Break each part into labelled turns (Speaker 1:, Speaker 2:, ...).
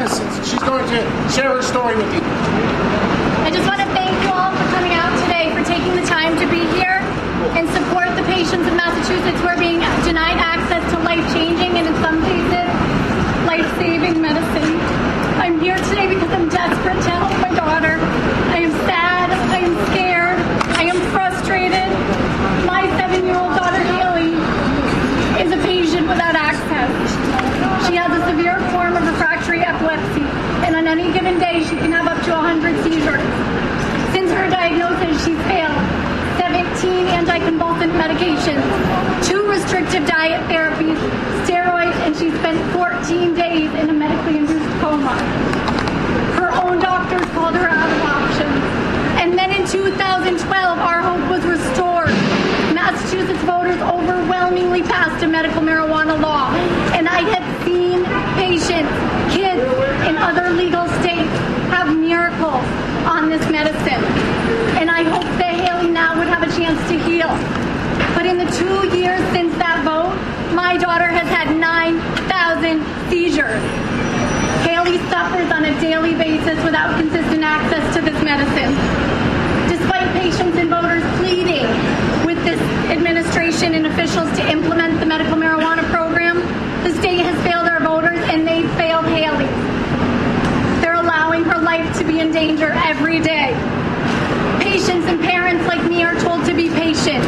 Speaker 1: medicines. She's going to share her story with you.
Speaker 2: I just want to thank you all for coming out today, for taking the time to be here and support the patients of Massachusetts who are being denied access to life-changing and in some cases, life-saving medicine. I'm here today because I'm desperate to help my daughter. I am sad, I am scared, I am frustrated. My seven-year-old daughter, Haley, is a patient without access. She has a severe form of refractory epilepsy, and on she can have up to 100 seizures. Since her diagnosis, she's failed 17 anticonvulsant medications, two restrictive diet therapies, steroids, and she spent 14 days in a medically induced coma. Her own doctors called her out of options. And then in 2012, our hope was restored. Massachusetts voters overwhelmingly passed a medical marijuana law. And I have seen patients, other legal states have miracles on this medicine. And I hope that Haley now would have a chance to heal. But in the two years since that vote, my daughter has had 9,000 seizures. Haley suffers on a daily basis without consistent access to this medicine. Despite patients and voters pleading with this administration and officials to implement the medical marijuana program, the state has failed our voters and they failed Haley. They're allowing her life to be in danger every day. Patients and parents like me are told to be patient.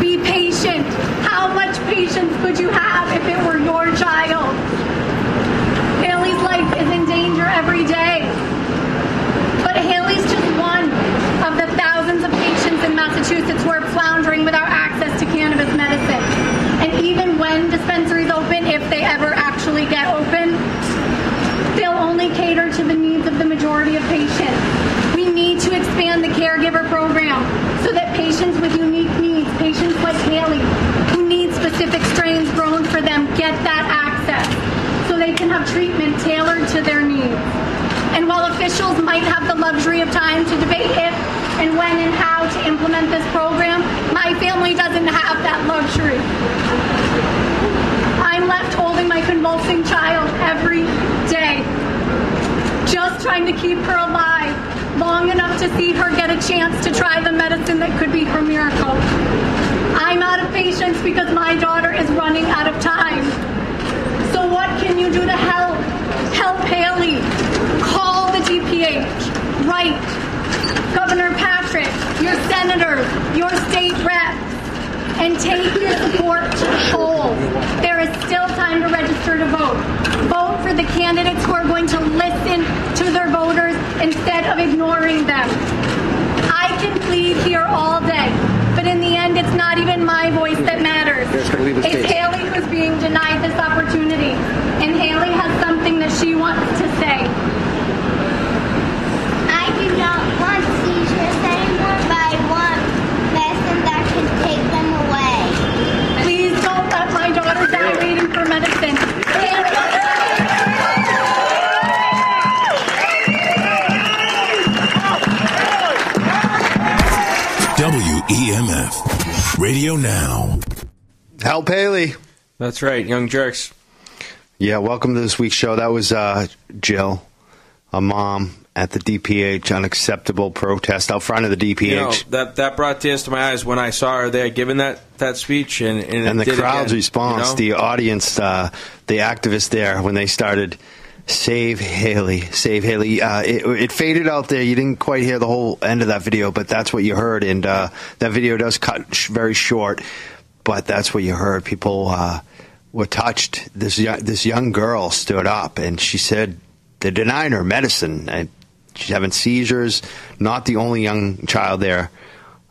Speaker 2: Be patient. How much patience could you have if it were your child? Haley's life is in danger every day. But Haley's just one of the thousands of patients in Massachusetts who are floundering without access to cannabis medicine. And even when dispensaries open, if they ever actually get open, they'll only cater to the needs of the majority of patients. We need to expand the caregiver program so that patients with unique needs, patients like Haley, who need specific strains grown for them, get that access so they can have treatment tailored to their needs. And while officials might have the luxury of time to debate if and when and how to implement this program, my family doesn't have that luxury. My convulsing child every day, just trying to keep her alive long enough to see her get a chance to try the medicine that could be her miracle. I'm out of patience because my daughter is running out of time. So what can you do to help? Help Haley. Call the DPH. Write. Governor Patrick, your senators, your state reps, and take your support polls. There is still time to register to vote. Vote for the candidates who are going to listen to their voters instead of ignoring them.
Speaker 3: Radio Now.
Speaker 4: Help Haley.
Speaker 5: That's right, Young Jurks.
Speaker 4: Yeah, welcome to this week's show. That was uh, Jill, a mom at the DPH unacceptable protest out front of the DPH.
Speaker 5: You know, that that brought tears to my eyes when I saw her there giving that, that speech, and and,
Speaker 4: and the crowd's
Speaker 5: again,
Speaker 4: response,
Speaker 5: you know?
Speaker 4: the audience, uh, the activists there when they started. Save Haley, save Haley. Uh, it, it faded out there. You didn't quite hear the whole end of that video, but that's what you heard. And uh, that video does cut sh- very short, but that's what you heard. People uh, were touched. This young, this young girl stood up and she said they're denying her medicine. And she's having seizures. Not the only young child there.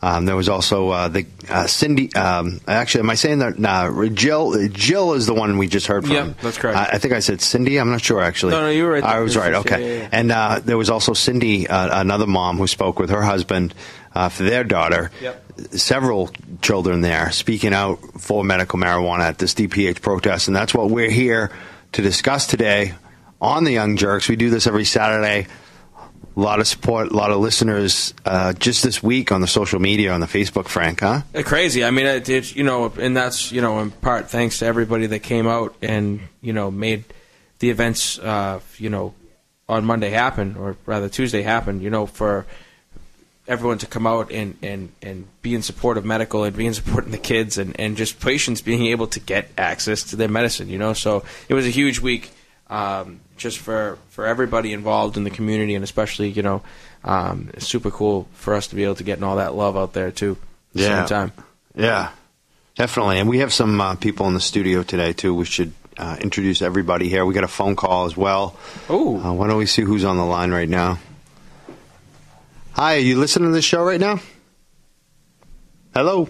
Speaker 4: Um, there was also uh, the uh, Cindy. Um, actually, am I saying that? Nah, Jill. Jill is the one we just heard from.
Speaker 5: Yeah, that's correct.
Speaker 4: I, I think I said Cindy. I'm not sure actually.
Speaker 5: No, no, you were right.
Speaker 4: I was right. Okay.
Speaker 5: yeah, yeah.
Speaker 4: And uh, there was also Cindy, uh, another mom who spoke with her husband uh, for their daughter.
Speaker 5: Yep.
Speaker 4: Several children there speaking out for medical marijuana at this DPH protest, and that's what we're here to discuss today on the Young Jurks. We do this every Saturday. A lot of support, a lot of listeners uh, just this week on the social media, on the Facebook, Frank, huh?
Speaker 5: Uh, crazy. I mean, it, you know, and that's you know in part thanks to everybody that came out and you know made the events uh, you know on Monday happen, or rather Tuesday happen, you know, for everyone to come out and, and, and be in support of medical and be in support of the kids and, and just patients being able to get access to their medicine, you know. So it was a huge week um, just for, for everybody involved in the community and especially, you know, um, it's super cool for us to be able to get all that love out there too. At the
Speaker 4: Yeah.
Speaker 5: same time.
Speaker 4: Yeah, definitely. And we have some uh, people in the studio today too. We should uh, introduce everybody here. We got a phone call as well.
Speaker 5: Oh,
Speaker 4: Uh, why don't we see who's on the line right now? Hi, are you listening to the show right now? Hello.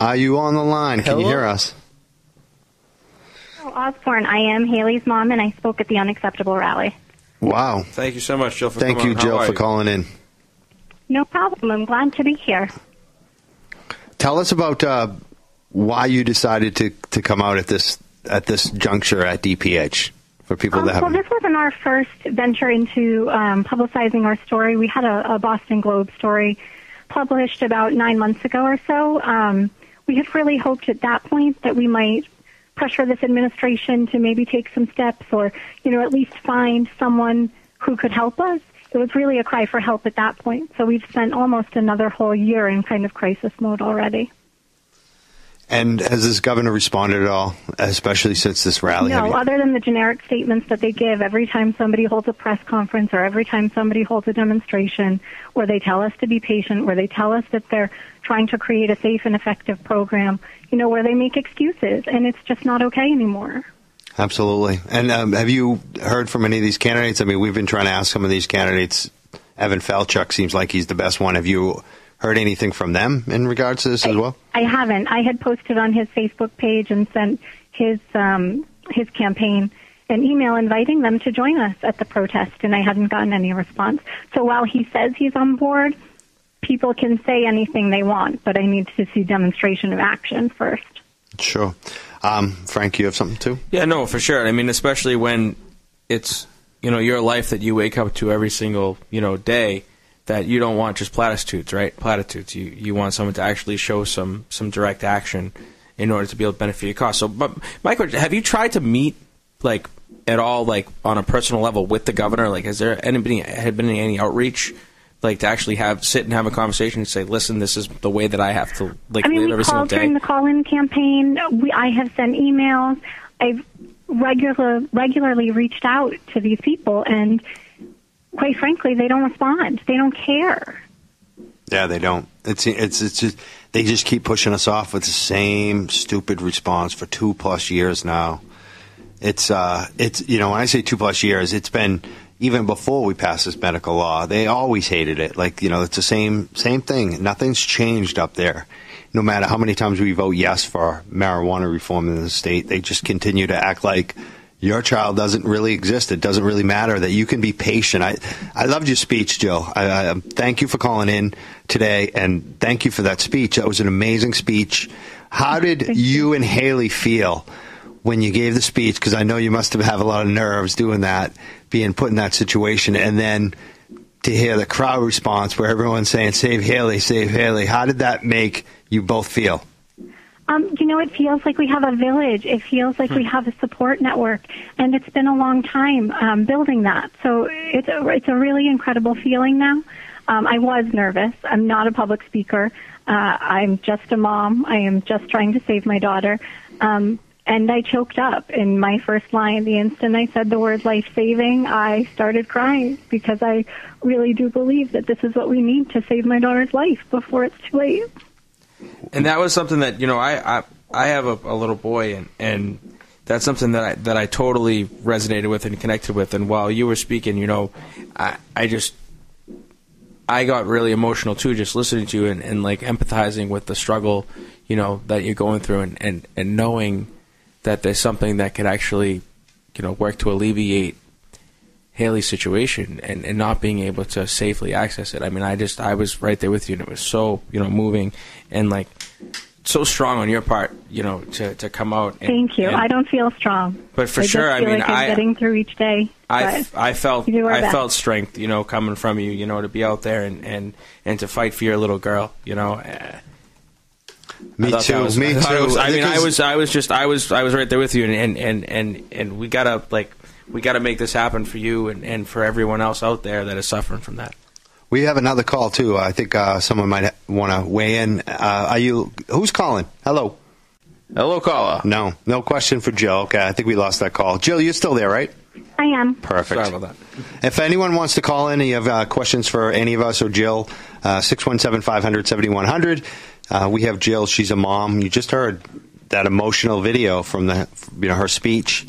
Speaker 4: Are you on the line? Can you hear us?
Speaker 6: Oh, Osborn, I am Haley's mom, and I spoke at the Unacceptable rally.
Speaker 4: Wow.
Speaker 5: thank you so much, Jill, for
Speaker 4: Thank
Speaker 5: coming
Speaker 4: you, Jill, for
Speaker 5: you?
Speaker 4: calling in.
Speaker 6: No problem. I'm glad to be here.
Speaker 4: Tell us about uh, why you decided to, to come out at this at this juncture at DPH for people
Speaker 6: Um,
Speaker 4: that
Speaker 6: well,
Speaker 4: haven't.
Speaker 6: this wasn't our first venture into um, publicizing our story. We had a, a Boston Globe story published about nine months ago or so. Um, we had really hoped at that point that we might pressure this administration to maybe take some steps or, you know, at least find someone who could help us. It was really a cry for help at that point. So we've spent almost another whole year in kind of crisis mode already.
Speaker 4: And has this governor responded at all, especially since this rally?
Speaker 6: No,
Speaker 4: you-
Speaker 6: other than the generic statements that they give every time somebody holds a press conference or every time somebody holds a demonstration where they tell us to be patient, where they tell us that they're trying to create a safe and effective program, you know, where they make excuses and it's just not okay anymore.
Speaker 4: Absolutely. And um, have you heard from any of these candidates? I mean, we've been trying to ask some of these candidates. Evan Falchuk seems like he's the best one. Have you heard anything from them in regards to this as well?
Speaker 6: I haven't. I had posted on his Facebook page and sent his um, his campaign an email inviting them to join us at the protest, and I hadn't gotten any response. So while he says he's on board, people can say anything they want, but I need to see demonstration of action first.
Speaker 4: Sure. Um, Frank, you have something too?
Speaker 5: Yeah, no, for sure. I mean, especially when it's you know your life that you wake up to every single you know day that you don't want just platitudes, right? Platitudes. You you want someone to actually show some some direct action in order to be able to benefit your cause. So, but Michael, have you tried to meet like at all, like on a personal level with the governor? Like, has there anybody had been any outreach? Like to actually have sit and have a conversation and say, "Listen, this is the way that I have to like
Speaker 6: I mean,
Speaker 5: live
Speaker 6: we
Speaker 5: every single
Speaker 6: called
Speaker 5: day."
Speaker 6: during the call-in campaign. We, I have sent emails. I've regular, regularly reached out to these people, and quite frankly, they don't respond. They don't care.
Speaker 4: Yeah, they don't. It's it's it's just they just keep pushing us off with the same stupid response for two plus years now. It's uh, it's you know when I say two plus years, it's been even before we passed this medical law. They always hated it. Like you know, it's the same same thing. Nothing's changed up there. No matter how many times we vote yes for marijuana reform in the state, they just continue to act like your child doesn't really exist. It doesn't really matter that you can be patient. I, I loved your speech, Jill. I, I, thank you for calling in today, and thank you for that speech. That was an amazing speech. How did you and Haley feel when you gave the speech? Because I know you must have had a lot of nerves doing that, being put in that situation, and then to hear the crowd response where everyone's saying "Save Haley, save Haley." How did that make you both feel?
Speaker 6: Um, you know, it feels like we have a village. It feels like we have a support network, and it's been a long time um, building that. So it's a, it's a really incredible feeling now. Um, I was nervous. I'm not a public speaker. Uh, I'm just a mom. I am just trying to save my daughter. Um, and I choked up in my first line. The instant I said the word life saving, I started crying because I really do believe that this is what we need to save my daughter's life before it's too late.
Speaker 5: and that was something that you know I I, I have a, a little boy and and that's something that I that I totally resonated with and connected with. And while you were speaking, you know, I I just I got really emotional too, just listening to you and, and like empathizing with the struggle, you know, that you're going through and, and, and knowing that there's something that could actually, you know, work to alleviate Haley's situation and, and not being able to safely access it. I mean, I just, I was right there with you and it was so, you know, moving and like so strong on your part, you know, to, to come out. And,
Speaker 6: Thank you.
Speaker 5: and-
Speaker 6: I don't feel strong.
Speaker 5: But for
Speaker 6: I
Speaker 5: sure, I mean,
Speaker 6: like I'm
Speaker 5: I-
Speaker 6: getting through each day.
Speaker 5: I, I felt
Speaker 6: we do our
Speaker 5: I
Speaker 6: best.
Speaker 5: felt strength, you know, coming from you, you know, to be out there and, and, and to fight for your little girl, you know. Uh,
Speaker 4: me too.
Speaker 5: Was,
Speaker 4: me
Speaker 5: I
Speaker 4: too.
Speaker 5: Was, I, mean, I was, I was just, I was, I was right there with you, and and and and we gotta like, we gotta make this happen for you and and for everyone else out there that is suffering from that.
Speaker 4: We have another call too. I think uh, someone might want to weigh in. Uh, are you? Who's calling? Hello.
Speaker 5: Hello, caller.
Speaker 4: No, no question for Jill. Okay, I think we lost that call. Jill, you're still there, right?
Speaker 6: I am.
Speaker 4: Perfect.
Speaker 5: Sorry about that.
Speaker 4: If anyone wants to call in, you have uh, questions for any of us or Jill, uh, 617 500 7100. Uh, We have Jill. She's a mom. You just heard that emotional video from the you know her speech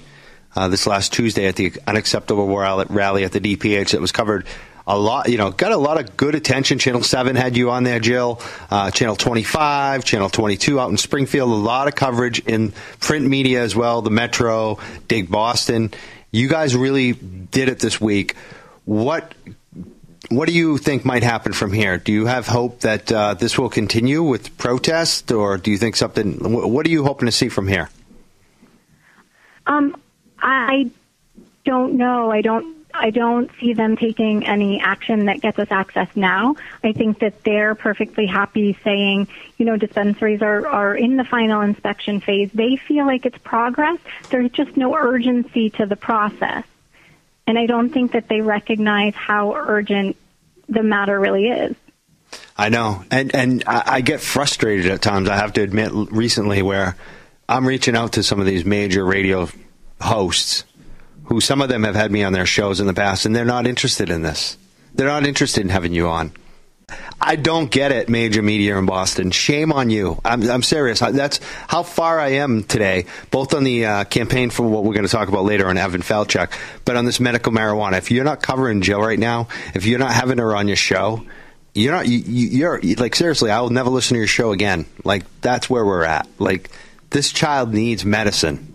Speaker 4: uh, this last Tuesday at the unacceptable rally rally at the DPH that was covered a lot. You know, got a lot of good attention. Channel Seven had you on there, Jill. Uh, Channel Twenty Five, Channel Twenty Two out in Springfield. A lot of coverage in print media as well. The Metro, Dig Boston. You guys really did it this week. What what do you think might happen from here? Do you have hope that uh, this will continue with protest, or do you think something? What are you hoping to see from here?
Speaker 6: Um, I don't know. I don't. I don't see them taking any action that gets us access now. I think that they're perfectly happy saying, you know, dispensaries are, are in the final inspection phase. They feel like it's progress. There's just no urgency to the process. And I don't think that they recognize how urgent the matter really is.
Speaker 4: I know, and and I, I get frustrated at times. I have to admit, recently where I'm reaching out to some of these major radio hosts, who some of them have had me on their shows in the past, and they're not interested in this. They're not interested in having you on. I don't get it, major media in Boston. Shame on you. I'm, I'm serious. That's how far I am today, both on the uh, campaign for what we're going to talk about later on Evan Falchuk, but on this medical marijuana. If you're not covering Jill right now, if you're not having her on your show, you're not. You, you're like seriously. I will never listen to your show again. Like that's where we're at. Like this child needs medicine.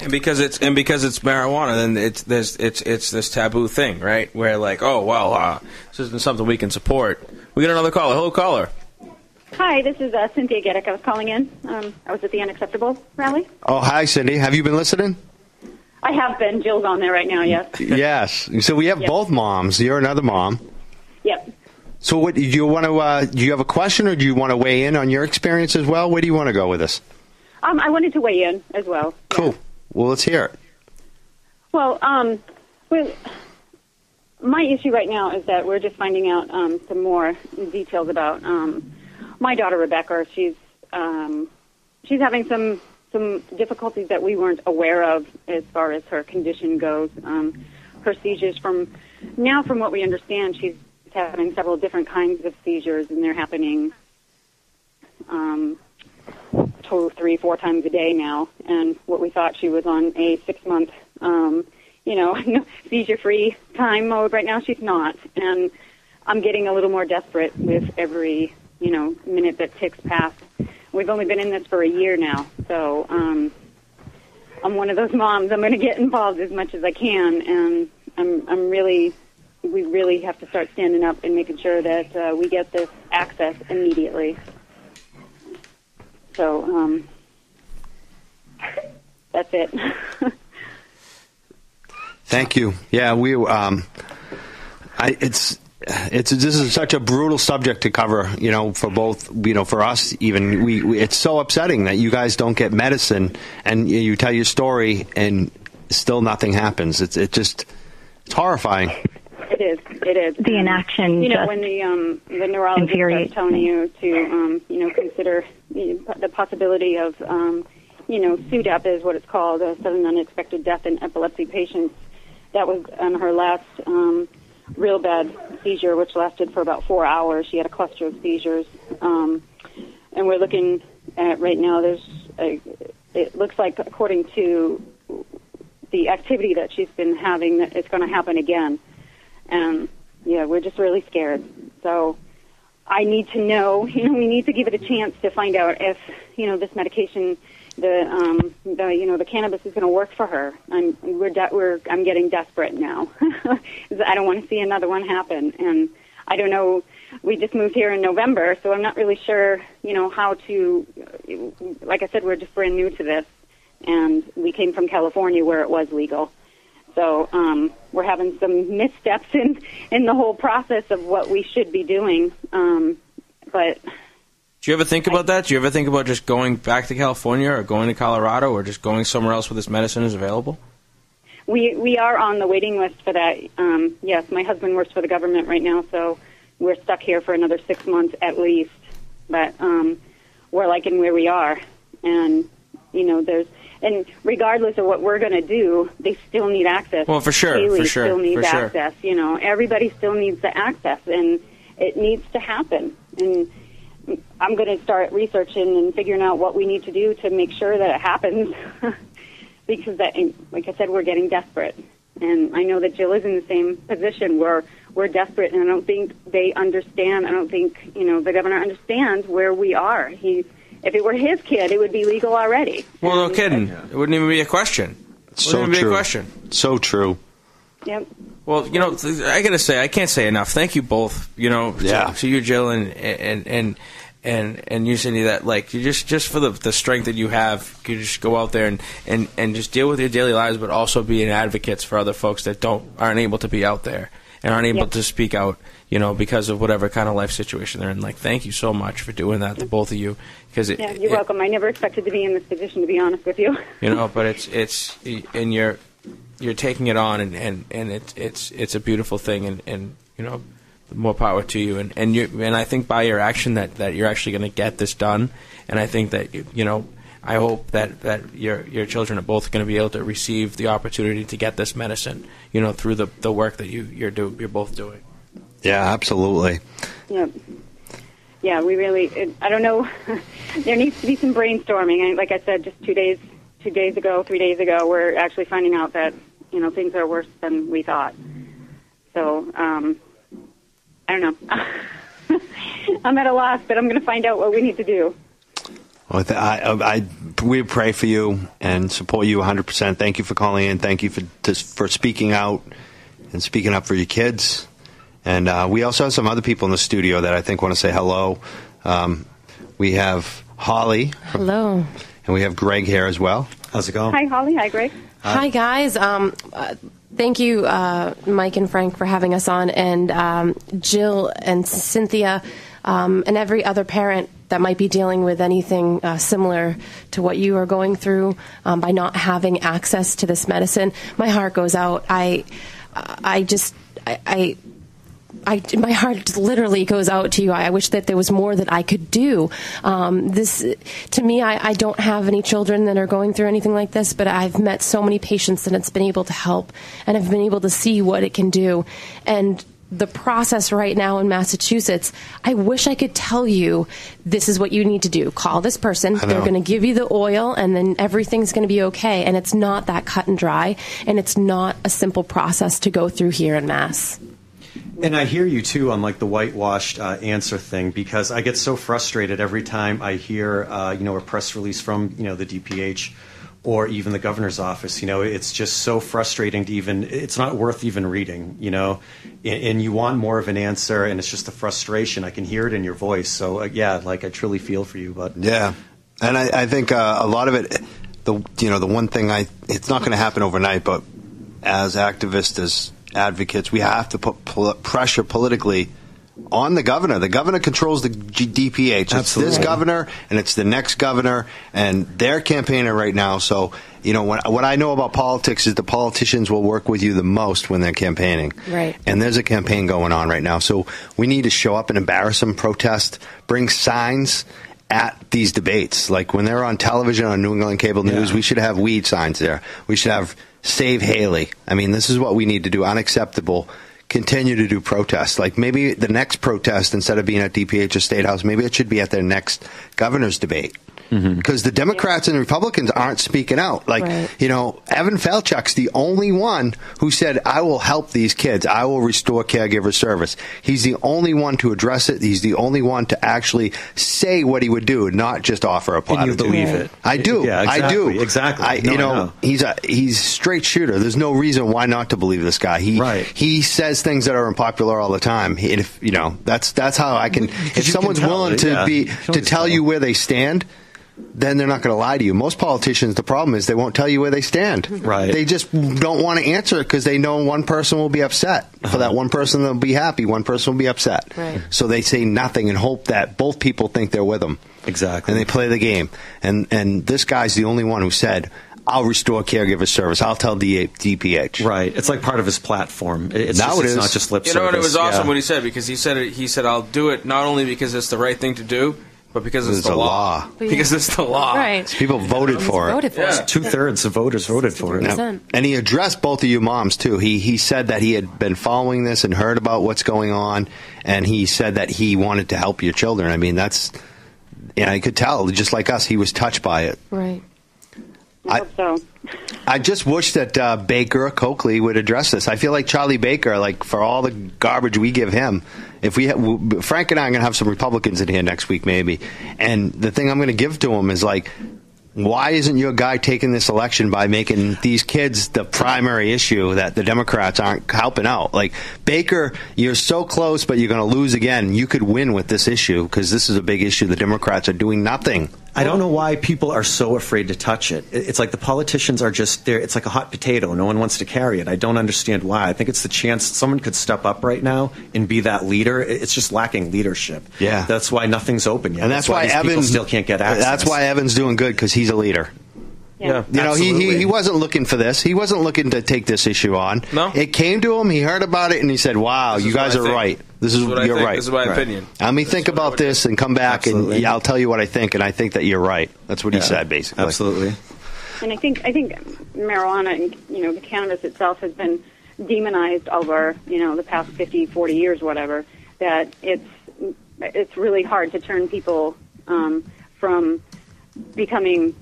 Speaker 5: And because it's and because it's marijuana, then it's there's it's it's this taboo thing, right? Where like, oh well, uh, this isn't something we can support. We got another caller. Hello, caller.
Speaker 7: Hi, this is uh, Cynthia Gedick. I was calling in. Um, I was at the Unacceptable rally.
Speaker 4: Oh, hi, Cindy. Have you been listening?
Speaker 7: I have been. Jill's on there right now, yes.
Speaker 4: yes. So we have
Speaker 7: Yep.
Speaker 4: both moms. You're another mom.
Speaker 7: Yep.
Speaker 4: So, what do you want to? Uh, do you have a question, or do you want to weigh in on your experience as well? Where do you want to go with this?
Speaker 7: Um, I wanted to weigh in as well.
Speaker 4: Cool. Well, let's hear it.
Speaker 7: Well, um, well, my issue right now is that we're just finding out um, some more details about um, my daughter Rebecca. She's um, she's having some some difficulties that we weren't aware of as far as her condition goes. Um, her seizures from now, from what we understand, she's having several different kinds of seizures, and they're happening um, two, three, four times a day now. And what we thought she was on a six month, um, you know, seizure free time mode right now, she's not. And I'm getting a little more desperate with every, you know, minute that ticks past. We've only been in this for a year now, so um, I'm one of those moms. I'm going to get involved as much as I can, and I'm I'm really we really have to start standing up and making sure that uh, we get this access immediately. So um, that's it.
Speaker 4: Thank you. Yeah, we. Um, I, it's it's this is such a brutal subject to cover. You know, for both. You know, for us even. We, we it's so upsetting that you guys don't get medicine, and you, you tell your story, and still nothing happens. It's it just it's horrifying.
Speaker 7: It is. It is.
Speaker 6: The inaction
Speaker 7: You know, when the um, the neurologist
Speaker 6: infuriates
Speaker 7: starts telling you to, um, you know, consider the possibility of, um, you know, SUDEP is what it's called, a sudden unexpected death in epilepsy patients. That was on her last um, real bad seizure, which lasted for about four hours. She had a cluster of seizures, um, and we're looking at right now. There's, a, it looks like according to the activity that she's been having, that it's going to happen again. And yeah, we're just really scared. So I need to know, you know, we need to give it a chance to find out if, you know, this medication, the, um, the, you know, the cannabis is going to work for her. I'm, we're, de- we're, I'm getting desperate now. I don't want to see another one happen. And I don't know, we just moved here in November, so I'm not really sure, you know, how to, like I said, we're just brand new to this. And we came from California where it was legal. So um, we're having some missteps in in the whole process of what we should be doing. Um, but
Speaker 5: Do you ever think about that? Do you ever think about just going back to California or going to Colorado or just going somewhere else where this medicine is available?
Speaker 7: we we are on the waiting list for that. Um, yes, my husband works for the government right now, so we're stuck here for another six months at least. But um, we're liking where we are, and you know, there's and regardless of what we're going to do, they still need access.
Speaker 5: Well, for sure,
Speaker 7: Haley
Speaker 5: for sure,
Speaker 7: still needs
Speaker 5: for sure.
Speaker 7: access. You know, everybody still needs the access, and it needs to happen. And I'm going to start researching and figuring out what we need to do to make sure that it happens. because that, like I said, we're getting desperate, and I know that Jill is in the same position where we're desperate, and I don't think they understand. I don't think you know the governor understands where we are. He, if it were his kid, it would be legal already.
Speaker 5: Well, no kidding. It wouldn't even be a question. It
Speaker 4: So
Speaker 5: wouldn't even
Speaker 4: true.
Speaker 5: be a question.
Speaker 4: So true.
Speaker 7: Yep.
Speaker 5: Well, you know, I gotta say, I can't say enough. Thank you both. You know, to-
Speaker 4: Yeah.
Speaker 5: to, you, Jill, and and and and and you, Cindy. That like you just just for the the strength that you have, you just go out there and and and just deal with your daily lives, but also being advocates for other folks that don't aren't able to be out there and aren't able
Speaker 7: Yep.
Speaker 5: to speak out. You know, because of whatever kind of life situation they're in. Like, thank you so much for doing that to both of you. Because it,
Speaker 7: Yeah, you're
Speaker 5: it-
Speaker 7: welcome. I never expected to be in this position, to be honest with you.
Speaker 5: you know but it's it's and you're you're taking it on and and and it's it's it's a beautiful thing and and you know more power to you and and you and I think by your action that that you're actually going to get this done and I think that you, you know I hope that that your your children are both going to be able to receive the opportunity to get this medicine you know through the the work that you you're do you're both doing
Speaker 4: Yeah, absolutely.
Speaker 7: Yep. Yeah, we really. It, I don't know. there needs to be some brainstorming. And like I said, just two days, two days ago, three days ago, we're actually finding out that you know things are worse than we thought. So um, I don't know. I'm at a loss, but I'm going to find out what we need to do.
Speaker 4: Well, I, I, I- we pray for you and support you 100%. Thank you for calling in. Thank you for for speaking out and speaking up for your kids. And uh, we also have some other people in the studio that I think want to say hello. Um, we have Holly,
Speaker 8: Hello.
Speaker 4: and we have Greg here as well.
Speaker 9: How's it going?
Speaker 7: Hi, Holly. Hi, Greg.
Speaker 8: Hi, guys. Um, uh, thank you, uh, Mike and Frank, for having us on, and um, Jill and Cynthia, um, and every other parent that might be dealing with anything uh, similar to what you are going through um, by not having access to this medicine. My heart goes out. I, I just, I. I I, my heart literally goes out to you. I, I wish that there was more that I could do. Um, this, to me, I, I don't have any children that are going through anything like this, but I've met so many patients that it's been able to help, and I've been able to see what it can do. And the process right now in Massachusetts, I wish I could tell you this is what you need to do. Call this person. They're going to give you the oil, and then everything's going to be okay. And it's not that cut and dry, and it's not a simple process to go through here in Mass.
Speaker 9: And I hear you too on like the whitewashed uh, answer thing because I get so frustrated every time I hear uh, you know a press release from you know the DPH or even the governor's office. You know, it's just so frustrating to even. It's not worth even reading. You know, and, and you want more of an answer, and it's just a frustration. I can hear it in your voice. So uh, yeah, like I truly feel for you, but
Speaker 4: Yeah, and I, I think uh, a lot of it, the you know, the one thing I, it's not going to happen overnight, but as activists, as advocates, we have to put pol- pressure politically on the governor. The governor controls the G- DPH. It's
Speaker 9: Absolutely.
Speaker 4: this governor and it's the next governor, and they're campaigning right now. So, you know, what, what I know about politics is the politicians will work with you the most when they're campaigning.
Speaker 8: Right.
Speaker 4: And there's a campaign going on right now. So we need to show up and embarrass them, protest, bring signs at these debates. Like when they're on television on New England Cable News,
Speaker 9: Yeah.
Speaker 4: we should have weed signs there. We should have save Haley. I mean, this is what we need to do. Unacceptable. Continue to do protests. Like maybe the next protest, instead of being at DPH or State House, maybe it should be at their next governor's debate. Mm-hmm. Because the Democrats and Republicans aren't speaking out. Like,
Speaker 8: Right.
Speaker 4: you know, Evan Falchuk's the only one who said, I will help these kids. I will restore caregiver service. He's the only one to address it. He's the only one to actually say what he would do, not just offer a
Speaker 9: and you
Speaker 4: platitude.
Speaker 9: believe it.
Speaker 4: I do.
Speaker 9: Yeah,
Speaker 4: I do.
Speaker 9: exactly, Exactly.
Speaker 4: I,
Speaker 9: No,
Speaker 4: you
Speaker 9: I
Speaker 4: know, he's a he's straight shooter. There's no reason why not to believe this guy. He
Speaker 9: Right.
Speaker 4: he says things that are unpopular all the time. He, and if you know, that's that's how I can. If someone's
Speaker 9: can tell
Speaker 4: willing
Speaker 9: it,
Speaker 4: to
Speaker 9: yeah.
Speaker 4: be to tell
Speaker 9: tell.
Speaker 4: you where they stand, then they're not going to lie to you. Most politicians, the problem is they won't tell you where they stand.
Speaker 9: Right.
Speaker 4: They just don't want to answer it because they know one person will be upset. For uh-huh. that one person, they'll be happy. One person will be upset.
Speaker 8: Right.
Speaker 4: So they say nothing and hope that both people think they're with them.
Speaker 9: Exactly.
Speaker 4: And they play the game. And and this guy's the only one who said, I'll restore caregiver service. I'll tell the DPH.
Speaker 9: Right. It's like part of his platform. It's
Speaker 4: Now
Speaker 9: just,
Speaker 4: it
Speaker 9: it's not just lip service.
Speaker 5: You know, and it was awesome
Speaker 9: Yeah.
Speaker 5: what he said because he said it, he said I'll do it not only because it's the right thing to do, but because it's,
Speaker 4: It's
Speaker 5: the
Speaker 4: a law.
Speaker 5: Because it's the law.
Speaker 8: Right.
Speaker 4: People voted for it.
Speaker 8: Voted for
Speaker 5: Yeah.
Speaker 8: it.
Speaker 9: Two thirds of voters voted for it.
Speaker 4: Yeah.
Speaker 8: 100%.
Speaker 4: And he addressed both of you moms too. He he said that he had been following this and heard about what's going on, and he said that he wanted to help your children. I mean, that's yeah, I could tell. Just like us, he was touched by it.
Speaker 8: Right.
Speaker 7: I
Speaker 4: I-
Speaker 7: so.
Speaker 4: I just wish that uh, Baker Coakley would address this. I feel like Charlie Baker, like for all the garbage we give him, if we ha- Frank and I are going to have some Republicans in here next week, maybe, and the thing I'm going to give to him is like. Why isn't your guy taking this election by making these kids the primary issue that the Democrats aren't helping out? Like Baker, you're so close, but you're going to lose again. You could win with this issue because this is a big issue. The Democrats are doing nothing.
Speaker 9: I don't know why people are so afraid to touch it. It- It's like the politicians are just there. It's like a hot potato. No one wants to carry it. I don't understand why. I think it's the chance someone could step up right now and be that leader. It's just lacking leadership.
Speaker 4: Yeah.
Speaker 9: That's why nothing's open yet.
Speaker 4: And that's, why
Speaker 9: these people
Speaker 4: Evans
Speaker 9: still can't get access.
Speaker 4: That's why Evan's doing good because he's a leader.
Speaker 5: Yeah.
Speaker 4: You know, he, he he wasn't looking for this. He wasn't looking to take this issue on.
Speaker 5: No.
Speaker 4: it came to him. He heard about it and he said, "Wow,
Speaker 5: This
Speaker 4: you guys are
Speaker 5: think.
Speaker 4: right. This is,
Speaker 5: This is what I
Speaker 4: you're
Speaker 5: think.
Speaker 4: right.
Speaker 5: This is my
Speaker 4: Right.
Speaker 5: opinion.
Speaker 4: Let me think about this and come back
Speaker 9: Absolutely.
Speaker 4: and I'll tell you what I think. And I think that you're right. That's what he said, basically.
Speaker 9: Absolutely.
Speaker 7: And I think I think marijuana and you know the cannabis itself has been demonized over you know the past 50, 40 years, whatever. That it's it's really hard to turn people um, from becoming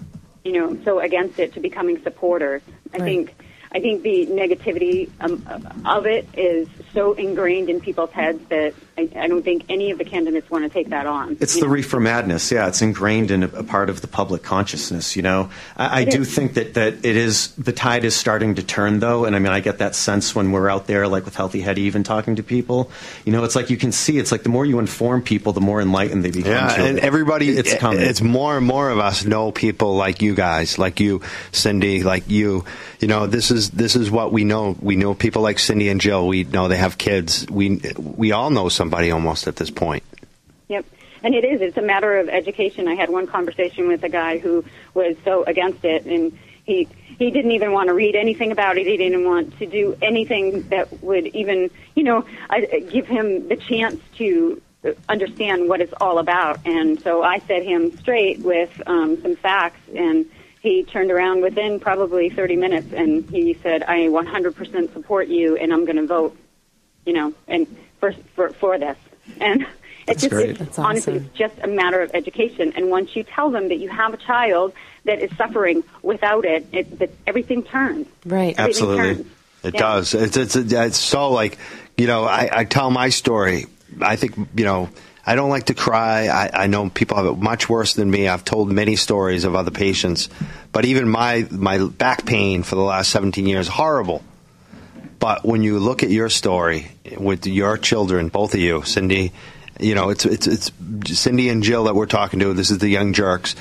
Speaker 7: you know so against it to becoming supporters. I
Speaker 8: Right.
Speaker 7: think I think the negativity um, of it is so ingrained in people's heads that I, I don't think any of the candidates want to take that on.
Speaker 9: It's the
Speaker 7: know?
Speaker 9: reefer madness. Yeah, it's ingrained in a, a part of the public consciousness. You know, I, I do
Speaker 7: is.
Speaker 9: think that that it is the tide is starting to turn, though, and I mean, I get that sense when we're out there, like with Healthy Head, even talking to people. You know, it's like you can see. It's like the more you inform people, the more enlightened they become.
Speaker 4: Yeah,
Speaker 9: to
Speaker 4: and
Speaker 9: it.
Speaker 4: everybody,
Speaker 9: it's eh, coming.
Speaker 4: It's more and more of us know people like you guys, like you, Cindy, like you. You know, this is this is what we know. We know people like Cindy and Jill. We know they have kids. We we all know somebody almost at this point.
Speaker 7: Yep. And it is. It's a matter of education. I had one conversation with a guy who was so against it, and he he didn't even want to read anything about it. He didn't want to do anything that would even, you know, give him the chance to understand what it's all about. And so I set him straight with um, some facts, and he turned around within probably 30 minutes, and he said, "I 100% support you, and I'm going to vote." You know, and for for for this, and. It's
Speaker 9: That's
Speaker 7: just, it's,
Speaker 8: That's
Speaker 7: honestly,
Speaker 8: awesome.
Speaker 7: it's just a matter of education. And once you tell them that you have a child that is suffering without it, it that everything turns.
Speaker 8: Right.
Speaker 7: Everything
Speaker 9: Absolutely.
Speaker 7: turns.
Speaker 4: It
Speaker 7: Yeah.
Speaker 4: does. It's, it's it's so like you know. I, I tell my story. I think you know. I don't like to cry. I, I know people have it much worse than me. I've told many stories of other patients, but even my my back pain for the last 17 years horrible. But when you look at your story with your children, both of you, Cindy, you know it's it's it's Cindy and Jill that we're talking to. This is the young jurks.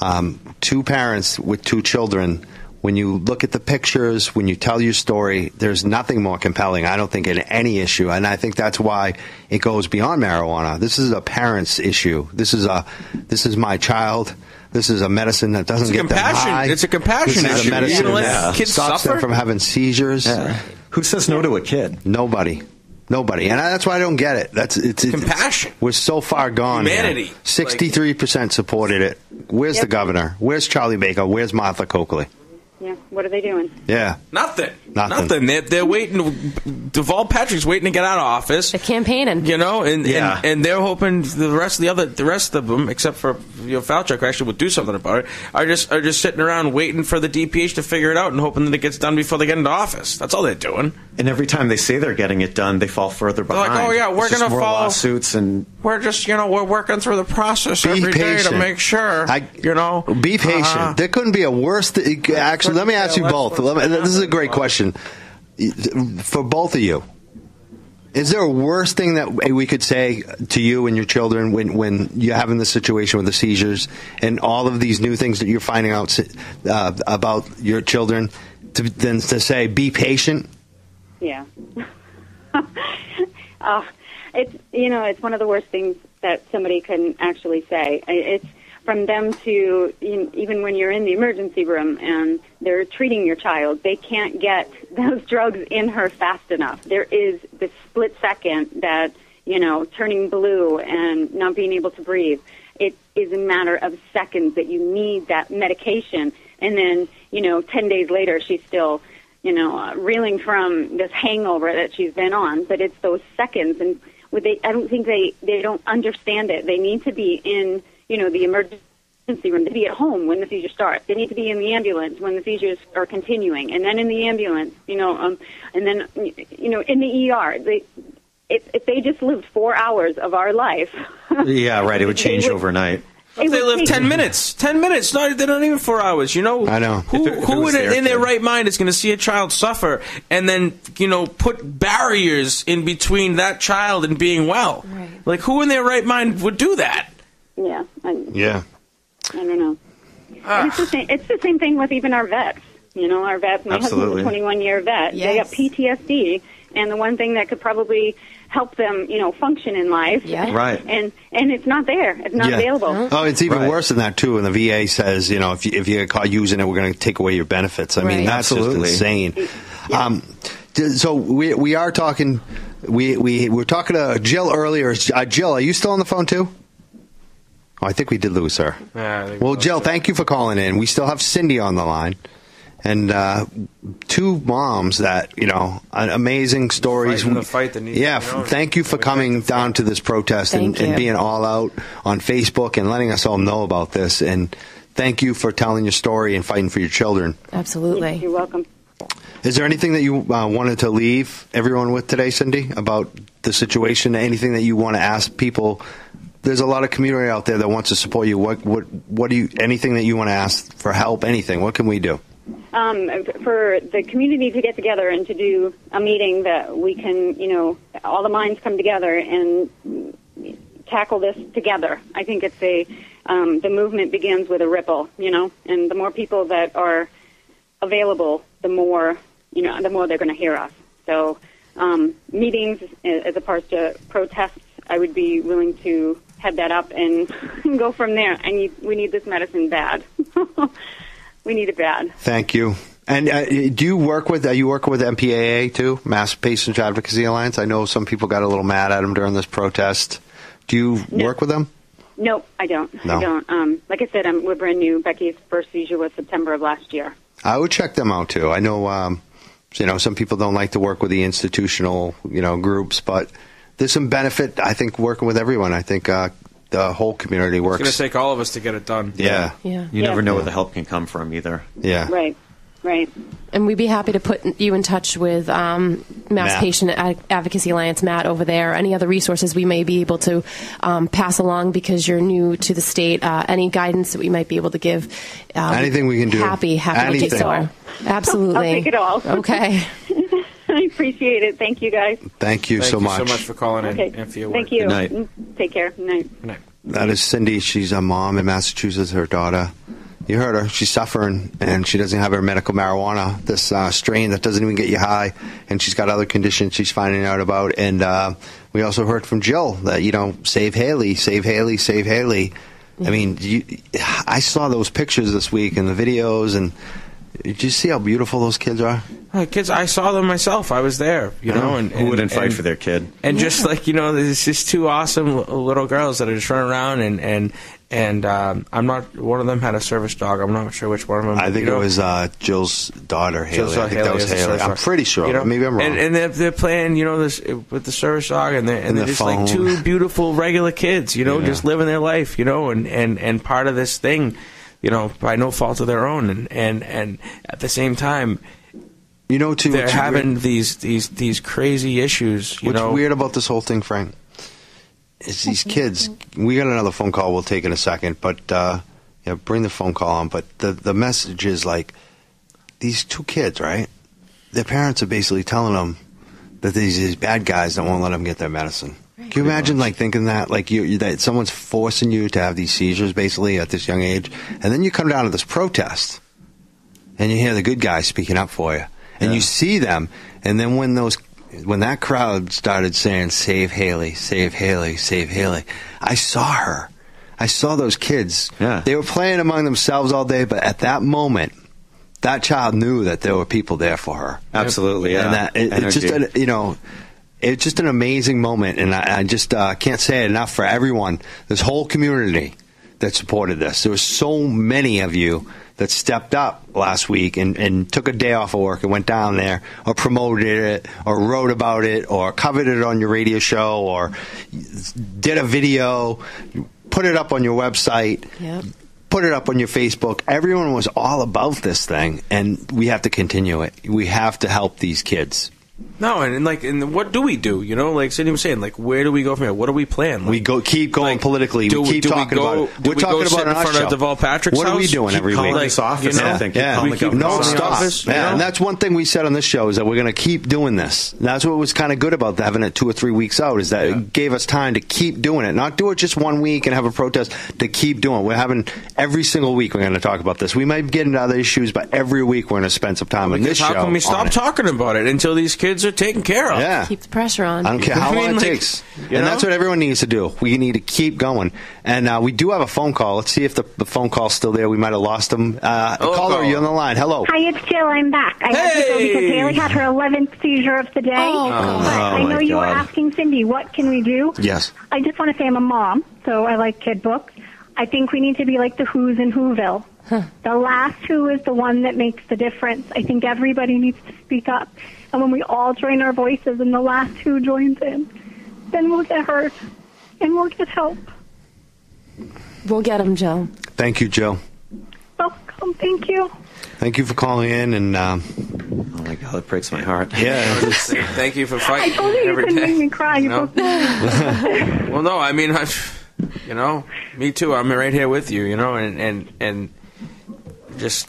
Speaker 4: Um, two parents with two children. When you look at the pictures, when you tell your story, there's nothing more compelling. I don't think in any issue, and I think that's why it goes beyond marijuana. This is a parent's issue. This is a this is my child. This is a medicine that doesn't
Speaker 5: It's a
Speaker 4: get them high.
Speaker 5: it's a compassion
Speaker 4: This is
Speaker 5: issue.
Speaker 4: a medicine
Speaker 5: You gonna let
Speaker 4: that
Speaker 5: kids
Speaker 4: stops
Speaker 5: suffer?
Speaker 4: them from having seizures.
Speaker 9: Yeah. Who says no to a kid?
Speaker 4: Nobody. Nobody, and that's why I don't get it. That's it's, it's
Speaker 5: Compassion.
Speaker 4: We're so far gone.
Speaker 5: Humanity.
Speaker 4: Sixty-three percent supported it. Where's the governor? Where's Charlie Baker? Where's Martha Coakley?
Speaker 7: Yeah. What are they doing?
Speaker 4: Yeah,
Speaker 5: Nothing.
Speaker 4: Nothing.
Speaker 5: They're, they're waiting. Deval Patrick's waiting to get out of office.
Speaker 8: They're campaigning.
Speaker 5: You know, and,
Speaker 9: Yeah.
Speaker 5: and and they're hoping the rest of the other the rest of them, except for you know Falchuk, who actually would do something about it, are just are just sitting around waiting for the DPH to figure it out and hoping that it gets done before they get into office. That's all they're doing.
Speaker 9: And every time they say they're getting it done, they fall further behind.
Speaker 5: like, "Oh, yeah, we're
Speaker 9: It's
Speaker 5: gonna
Speaker 9: more
Speaker 5: follow-
Speaker 9: lawsuits and
Speaker 5: We're just you know we're working through the process
Speaker 4: be
Speaker 5: every day
Speaker 4: patient.
Speaker 5: to make sure
Speaker 4: I,
Speaker 5: you know
Speaker 4: be patient.
Speaker 5: Uh-huh.
Speaker 4: There couldn't be a worse. Th- actually, let me ask you both. me, this is a great question for both of you. Is there a worse thing that we could say to you and your children when, when you're having the situation with the seizures and all of these new things that you're finding out uh, about your children to, than to say, be patient?
Speaker 7: Yeah. uh, it's you know it's one of the worst things that somebody can actually say. It's from them to even when you're in the emergency room and they're treating your child, they can't get those drugs in her fast enough. There is this split second that you know turning blue and not being able to breathe. It is a matter of seconds that you need that medication, and then you know ten days later she's still you know uh, reeling from this hangover that she's been on. But it's those seconds and they I don't think they they don't understand it. They need to be in you know the emergency room. They be at home when the seizure starts. They need to be in the ambulance when the seizures are continuing, and then in the ambulance, you know, um, and then you know in the ER. They if, if they just lived four hours of our life,
Speaker 9: yeah, right. It would
Speaker 7: They
Speaker 9: change
Speaker 7: would-
Speaker 9: overnight.
Speaker 7: it
Speaker 5: they
Speaker 7: would
Speaker 5: live ten minutes. Ten minutes. Not they're not even four hours. You know.
Speaker 4: I know.
Speaker 5: Who,
Speaker 9: If it- if
Speaker 5: who
Speaker 9: was
Speaker 5: in,
Speaker 9: their
Speaker 5: in their
Speaker 9: kid.
Speaker 5: right mind is going to see a child suffer and then you know put barriers in between that child and being well?
Speaker 8: Right.
Speaker 5: Like who in their right mind would do that?
Speaker 7: Yeah, I,
Speaker 4: Yeah.
Speaker 7: I don't know. And it's the same. It's the same thing with even our vets. You know, our vets. My
Speaker 9: Absolutely.
Speaker 7: husband's a 21 year vet. They got PTSD, and the one thing that could probably help them, you know, function in life.
Speaker 8: Yeah.
Speaker 9: Right.
Speaker 7: And and it's not there. It's not
Speaker 4: Yeah.
Speaker 7: available.
Speaker 4: Oh, it's even
Speaker 9: Right.
Speaker 4: worse than that too. And the VA says, you know, if you, if you get caught using it, we're going to take away your benefits. I mean, that's
Speaker 9: Absolutely.
Speaker 4: just insane. Um, so we we are talking. We we we were talking to Jill earlier. Uh, Jill, are you still on the phone too? Oh, I think we did lose her.
Speaker 5: Yeah, I we
Speaker 4: well, Jill,
Speaker 5: her.
Speaker 4: thank you for calling in. We still have Cindy on the line, and uh, two moms that you know, amazing stories.
Speaker 5: Fighting the fight that
Speaker 4: yeah,
Speaker 5: be known.
Speaker 4: thank you for
Speaker 5: We
Speaker 4: coming down to this protest and, and being all out on Facebook and letting us all know about this. And thank you for telling your story and fighting for your children.
Speaker 8: Absolutely.
Speaker 7: You're welcome.
Speaker 4: Is there anything that you uh, wanted to leave everyone with today, Cindy, about the situation? Anything that you want to ask people? There's a lot of community out there that wants to support you. What what what do you? Anything that you want to ask for help? Anything? What can we do?
Speaker 7: um, for the community to get together and to do a meeting that we can, you know, all the minds come together and tackle this together. I think it's a um, the movement begins with a ripple, you know, and the more people that are available, the more you know, the more they're going to hear us. So um, meetings as opposed to protests, I would be willing to head that up and go from there. I need we need this medicine bad. we need it bad.
Speaker 4: Thank you. And uh, do you work with? Are you work with MPAA too, Mass Patient Advocacy Alliance? I know some people got a little mad at them during this protest. Do you work with them?
Speaker 7: No, I don't.
Speaker 4: No.
Speaker 7: I don't. Um, like I said, I'm, we're brand new. Becky's first seizure was September of last year.
Speaker 4: I would check them out too. I know, um, you know, some people don't like to work with the institutional, you know, groups, but there's some benefit. I think working with everyone. I think uh, the whole community works.
Speaker 5: It's going
Speaker 4: works.
Speaker 5: to take all of us to get it done.
Speaker 4: yeah,
Speaker 8: Yeah.
Speaker 9: You
Speaker 7: Yeah.
Speaker 9: never know where the help can come from either.
Speaker 4: yeah.
Speaker 7: Right. Right.
Speaker 8: And we'd be happy to put you in touch with um, Mass
Speaker 4: Matt.
Speaker 8: Patient Ad- Advocacy Alliance, Matt, over there. Any other resources we may be able to um, pass along because you're new to the state. Uh, any guidance that we might be able to give. Um,
Speaker 4: Anything we can do.
Speaker 8: Happy, happy to do
Speaker 4: Anything.
Speaker 8: so. Absolutely.
Speaker 7: I'll take it all.
Speaker 8: Okay.
Speaker 7: I appreciate it. Thank you, guys.
Speaker 4: Thank you
Speaker 5: Thank
Speaker 4: so
Speaker 5: you
Speaker 4: much.
Speaker 5: so much for calling in
Speaker 7: Okay.
Speaker 5: and for your
Speaker 7: Thank
Speaker 5: work.
Speaker 7: you.
Speaker 9: Good night.
Speaker 7: Mm, Take care. Good night.
Speaker 5: Good night.
Speaker 4: That is Cindy. She's a mom in Massachusetts. Her daughter, you heard her. She's suffering, and she doesn't have her medical marijuana. This uh, strain that doesn't even get you high, and she's got other conditions she's finding out about. And uh, we also heard from Jill that you know, save Haley, save Haley, save Haley. I mean, you, I saw those pictures this week and the videos, and did you see how beautiful those kids are?
Speaker 5: Uh, kids, I saw them myself. I was there, you know, and
Speaker 9: Who wouldn't
Speaker 5: and-
Speaker 9: fight
Speaker 5: and-
Speaker 9: for their kid?
Speaker 5: And just like you know, there's just two awesome little girls that are just running around, and and and um, I'm not. One of them had a service dog. I'm not sure which one of them.
Speaker 4: I think
Speaker 5: you
Speaker 4: it was uh, Jill's daughter, Haley.
Speaker 5: Jill's
Speaker 4: I
Speaker 5: dog
Speaker 4: think that was Haley. I'm pretty sure.
Speaker 5: You know?
Speaker 4: Maybe I'm wrong.
Speaker 5: And, and they're, they're playing, you know, this with the service dog, and they're and,
Speaker 4: And
Speaker 5: they're
Speaker 4: the
Speaker 5: just like two beautiful regular kids, you know,
Speaker 4: Yeah.
Speaker 5: just living their life, you know, and and and part of this thing, you know, by no fault of their own, and and and at the same time,
Speaker 4: you know, too,
Speaker 5: they're having
Speaker 4: weird-
Speaker 5: these these these crazy issues, you
Speaker 4: What's
Speaker 5: know.
Speaker 4: weird about this whole thing, Frank, is these kids. We got another phone call. We'll take in a second, but uh, yeah, bring the phone call on. But the the message is like these two kids, right? Their parents are basically telling them that these these bad guys don't want to let them get their medicine. Can you imagine, like thinking that, like you, you that someone's forcing you to have these seizures, basically at this young age, and then you come down to this protest, and you hear the good guys speaking up for you, and you see them, and then when those when that crowd started saying "Save Haley, Save Haley, Save Haley," I saw her. I saw those kids.
Speaker 9: Yeah.
Speaker 4: They were playing among themselves all day, but at that moment, that child knew that there were people there for her.
Speaker 9: Absolutely, yeah.
Speaker 4: And that it, it's just you know. It's just an amazing moment, and I, I just uh, can't say it enough for everyone. This whole community that supported this. There were so many of you that stepped up last week and, and took a day off of work and went down there, or promoted it, or wrote about it, or covered it on your radio show, or did a video, put it up on your website
Speaker 8: Yep.
Speaker 4: put it up on your Facebook. Everyone was all about this thing, and we have to continue it. We have to help these kids.
Speaker 5: No, and, and like, and what do we do? You know, like Cindy was saying, like, where do we go from here? What do we plan? Like,
Speaker 4: We go keep going
Speaker 5: like,
Speaker 4: politically.
Speaker 5: do
Speaker 4: we keep
Speaker 5: do
Speaker 4: talking
Speaker 5: we go,
Speaker 4: about it. We're
Speaker 5: we
Speaker 4: talking about
Speaker 5: in front
Speaker 4: show.
Speaker 5: of Deval Patrick's
Speaker 4: What are we doing
Speaker 9: Keep
Speaker 4: every week?
Speaker 9: this office,
Speaker 5: you know?
Speaker 9: I think. Keep
Speaker 4: Yeah,
Speaker 9: calling the
Speaker 5: keep-
Speaker 4: no stop.
Speaker 5: office, you
Speaker 4: yeah,
Speaker 5: know?
Speaker 4: and that's one thing we said on this show is that we're going to keep doing this. And that's what was kind of good about having it two or three weeks out is that it gave us time to keep doing it, not do it just one week and have a protest. To keep doing, it. we're having every single week. We're going to talk about this. We might get into other issues, but every week we're going to spend some time on
Speaker 5: Because
Speaker 4: this
Speaker 5: how
Speaker 4: show.
Speaker 5: can we stop talking about it until these kids are taken care of?
Speaker 4: Yeah.
Speaker 8: Keep the pressure on.
Speaker 4: I don't care how
Speaker 5: I
Speaker 4: long
Speaker 5: mean,
Speaker 4: it takes.
Speaker 5: you
Speaker 4: And
Speaker 5: know?
Speaker 4: that's what everyone needs to do. We need to keep going. And uh, we do have a phone call. Let's see if the, the phone call's still there. We might have lost them. Uh,
Speaker 5: Hello,
Speaker 4: caller,
Speaker 5: caller.
Speaker 4: you on the line. Hello.
Speaker 6: Hi, it's Jill. I'm back. I had to go
Speaker 5: Hey!
Speaker 6: because Haley had her 11th seizure of the day.
Speaker 8: Oh,
Speaker 6: but
Speaker 8: God.
Speaker 6: I
Speaker 9: Oh,
Speaker 6: know
Speaker 9: my
Speaker 6: you were asking Cindy, what can we do?
Speaker 4: Yes.
Speaker 6: I just want to say I'm a mom, so I like kid books. I think we need to be like the Who's in Whoville. The last Who is the one that makes the difference. I think everybody needs to speak up. And when we all join our voices and the last Who joins in, then we'll get heard and we'll get help.
Speaker 8: We'll get them, Jill.
Speaker 4: Thank you, Joe.
Speaker 6: Welcome. Thank you.
Speaker 4: Thank you for calling in. And um,
Speaker 9: Oh my God, it breaks my heart.
Speaker 4: yeah,
Speaker 5: Thank you for fighting I
Speaker 6: told you you
Speaker 5: every
Speaker 6: couldn't
Speaker 5: day.
Speaker 6: make me cry. You
Speaker 5: No.
Speaker 6: broke me.
Speaker 5: Well, no, I mean, I, you know, me too. I'm right here with you, you know, and and and just.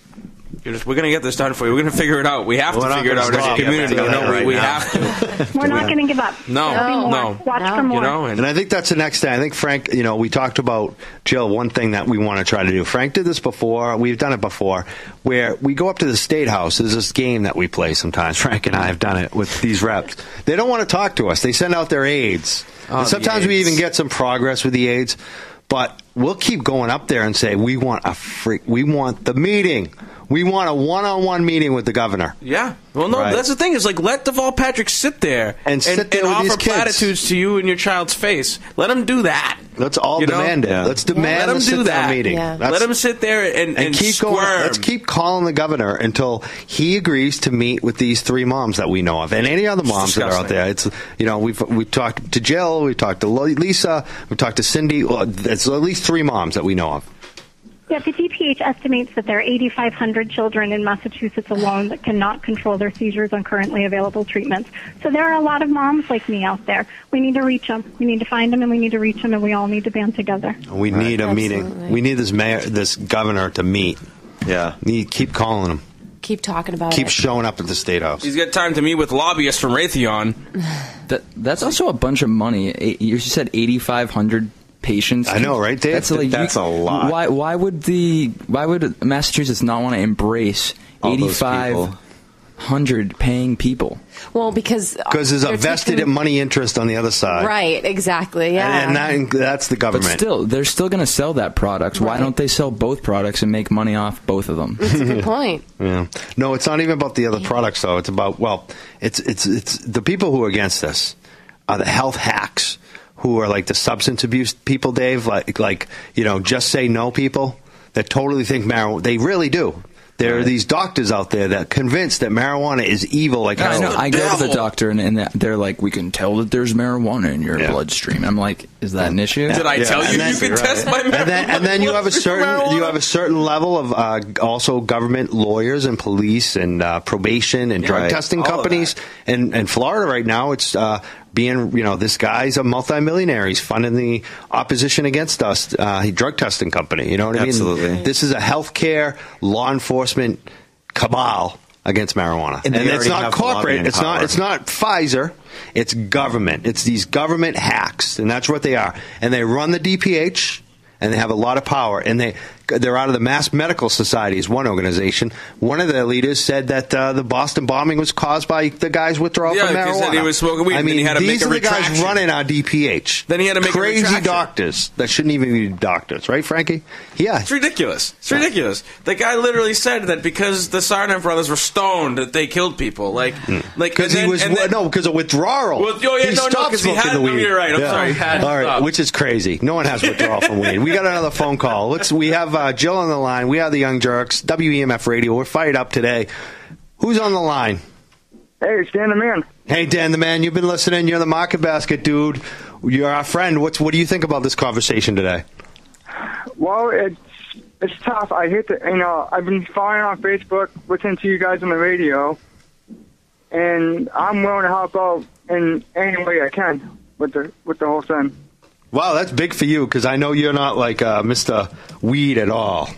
Speaker 5: You're just, we're gonna get this done for you. We're gonna figure it out. We have
Speaker 4: We're
Speaker 5: to figure it out as a community.
Speaker 4: Yeah,
Speaker 5: You know,
Speaker 4: right
Speaker 5: we, we
Speaker 4: now.
Speaker 5: have to.
Speaker 6: We're not going to give up.
Speaker 5: No,
Speaker 6: There'll be more.
Speaker 5: no.
Speaker 6: Watch
Speaker 8: No.
Speaker 6: for more.
Speaker 5: You know, and
Speaker 4: and I think that's the next thing. I think Frank, you know, we talked about Jill. One thing that we want to try to do. Frank did this before. We've done it before, where we go up to the state house. There's this game that we play sometimes. Frank and I have done it with these reps. They don't want to talk to us. They send out their aides.
Speaker 5: Oh,
Speaker 4: and
Speaker 5: the
Speaker 4: sometimes we even get some progress with the aides, but we'll keep going up there and say we want a freak. We want the meeting. We want a one-on-one meeting with the governor.
Speaker 5: Yeah. Well, no,
Speaker 4: Right.
Speaker 5: that's the thing is like let Deval Patrick sit there
Speaker 4: And sit there with
Speaker 5: offer
Speaker 4: these kids.
Speaker 5: platitudes to you in your child's face. Let him do that.
Speaker 4: Let's all
Speaker 5: You know?
Speaker 4: demand it. Let's demand
Speaker 5: Let him
Speaker 4: the
Speaker 5: do
Speaker 4: sit-down
Speaker 5: that.
Speaker 4: meeting.
Speaker 8: Yeah.
Speaker 5: Let him sit there and, and,
Speaker 4: and keep
Speaker 5: squirm.
Speaker 4: going. Let's keep calling the governor until he agrees to meet with these three moms that we know of, and any other moms that are out there. It's you know we've we talked to Jill, we talked to Lisa, we talked to Cindy. Well, It's at least three moms that we know of.
Speaker 6: Yeah, the DPH estimates that there are 8,500 children in Massachusetts alone that cannot control their seizures on currently available treatments. So there are a lot of moms like me out there. We need to reach them. We need to find them, and we need to reach them, and we all need to band together.
Speaker 4: We need a meeting. We need this mayor, this governor to meet.
Speaker 9: Yeah.
Speaker 4: Need keep calling him.
Speaker 8: Keep talking about
Speaker 4: Keep
Speaker 8: it.
Speaker 4: showing up at the state house.
Speaker 5: He's got time to meet with lobbyists from Raytheon.
Speaker 10: That that's also a bunch of money. Eight- You said eighty five hundred patients.
Speaker 4: I know, right, Dave?
Speaker 10: That's like
Speaker 9: That's a lot.
Speaker 10: Why why would the why would Massachusetts not want to embrace
Speaker 9: All
Speaker 10: eighty
Speaker 9: those
Speaker 10: five
Speaker 9: people.
Speaker 10: hundred paying people?
Speaker 8: Well, because uh,
Speaker 4: Because there's a vested
Speaker 8: taking-
Speaker 4: money interest on the other side,
Speaker 8: Right, exactly. Yeah.
Speaker 4: And, and that, that's the
Speaker 10: But
Speaker 4: government.
Speaker 10: still, they're still going to sell that product. Why don't they sell both products and make money off both of them?
Speaker 8: That's a good point.
Speaker 4: Yeah. No, it's not even about the other products though. It's about well, it's it's it's the people who are against this are the health hacks who are like the substance abuse people, Dave. Like like you know, just say no people that totally think marijuana. They really do. There are these doctors out there that convinced that marijuana is evil. Like
Speaker 10: I, know. I go to the doctor and, and they're like, "We can tell that there's marijuana in your
Speaker 4: Yeah.
Speaker 10: bloodstream." I'm like, "Is that an issue?"
Speaker 5: Did I
Speaker 4: Yeah,
Speaker 5: tell you
Speaker 4: then-
Speaker 5: you can test my marijuana?
Speaker 4: and then, and then you have a certain you have a certain level of uh, also government lawyers and police and uh, probation and drug
Speaker 9: Right.
Speaker 4: testing
Speaker 5: All
Speaker 4: companies. And in Florida right now, it's uh, being you know this guy's a multimillionaire. He's funding the opposition against us. Uh, he drug testing company. You know what I mean?
Speaker 9: Absolutely.
Speaker 4: This is a healthcare law enforcement cabal against marijuana,
Speaker 9: And
Speaker 4: and, it's not corporate. It's not. It's not Pfizer. It's government. It's these government hacks, and that's what they are. And they run the DPH, and they have a lot of power. And they they're out of the Mass Medical Societies, one organization. One of the leaders said that uh, the Boston bombing was caused by the guy's withdrawal
Speaker 5: Yeah,
Speaker 4: from marijuana.
Speaker 5: he was smoking weed,
Speaker 4: I mean,
Speaker 5: he had to
Speaker 4: these
Speaker 5: make a
Speaker 4: are the guys running our DPH.
Speaker 5: Then he had to make
Speaker 4: crazy doctors that shouldn't even be doctors, right, Frankie? Yeah,
Speaker 5: It's ridiculous. It's ridiculous. The guy literally said that because the Tsarnaev brothers were stoned, that they killed people. Like, like
Speaker 4: because he was
Speaker 5: then-
Speaker 4: no because of withdrawal.
Speaker 5: Well, oh, yeah,
Speaker 4: he
Speaker 5: no, no,
Speaker 4: stopped
Speaker 5: he
Speaker 4: smoking
Speaker 5: had-
Speaker 4: the
Speaker 5: no, you're right. I'm sorry, had
Speaker 4: All right,
Speaker 5: stopped.
Speaker 4: which is crazy. No one has withdrawal from weed. We got another phone call. Let's. We have uh, Uh, Jill on the line. We are the Young Jurks. WEMF Radio. We're fired up today. Who's on the line?
Speaker 11: Hey, it's Dan the man.
Speaker 4: Hey Dan, the man. You've been listening. You're the market basket dude. You're our friend. What's what do you think about this conversation today?
Speaker 11: Well, it's it's tough. I hate to, you know, I've been following on Facebook, listening to you guys on the radio, and I'm willing to help out in any way I can with the with the whole thing.
Speaker 4: Wow, that's big for you because I know you're not like uh, Mr. Weed at all.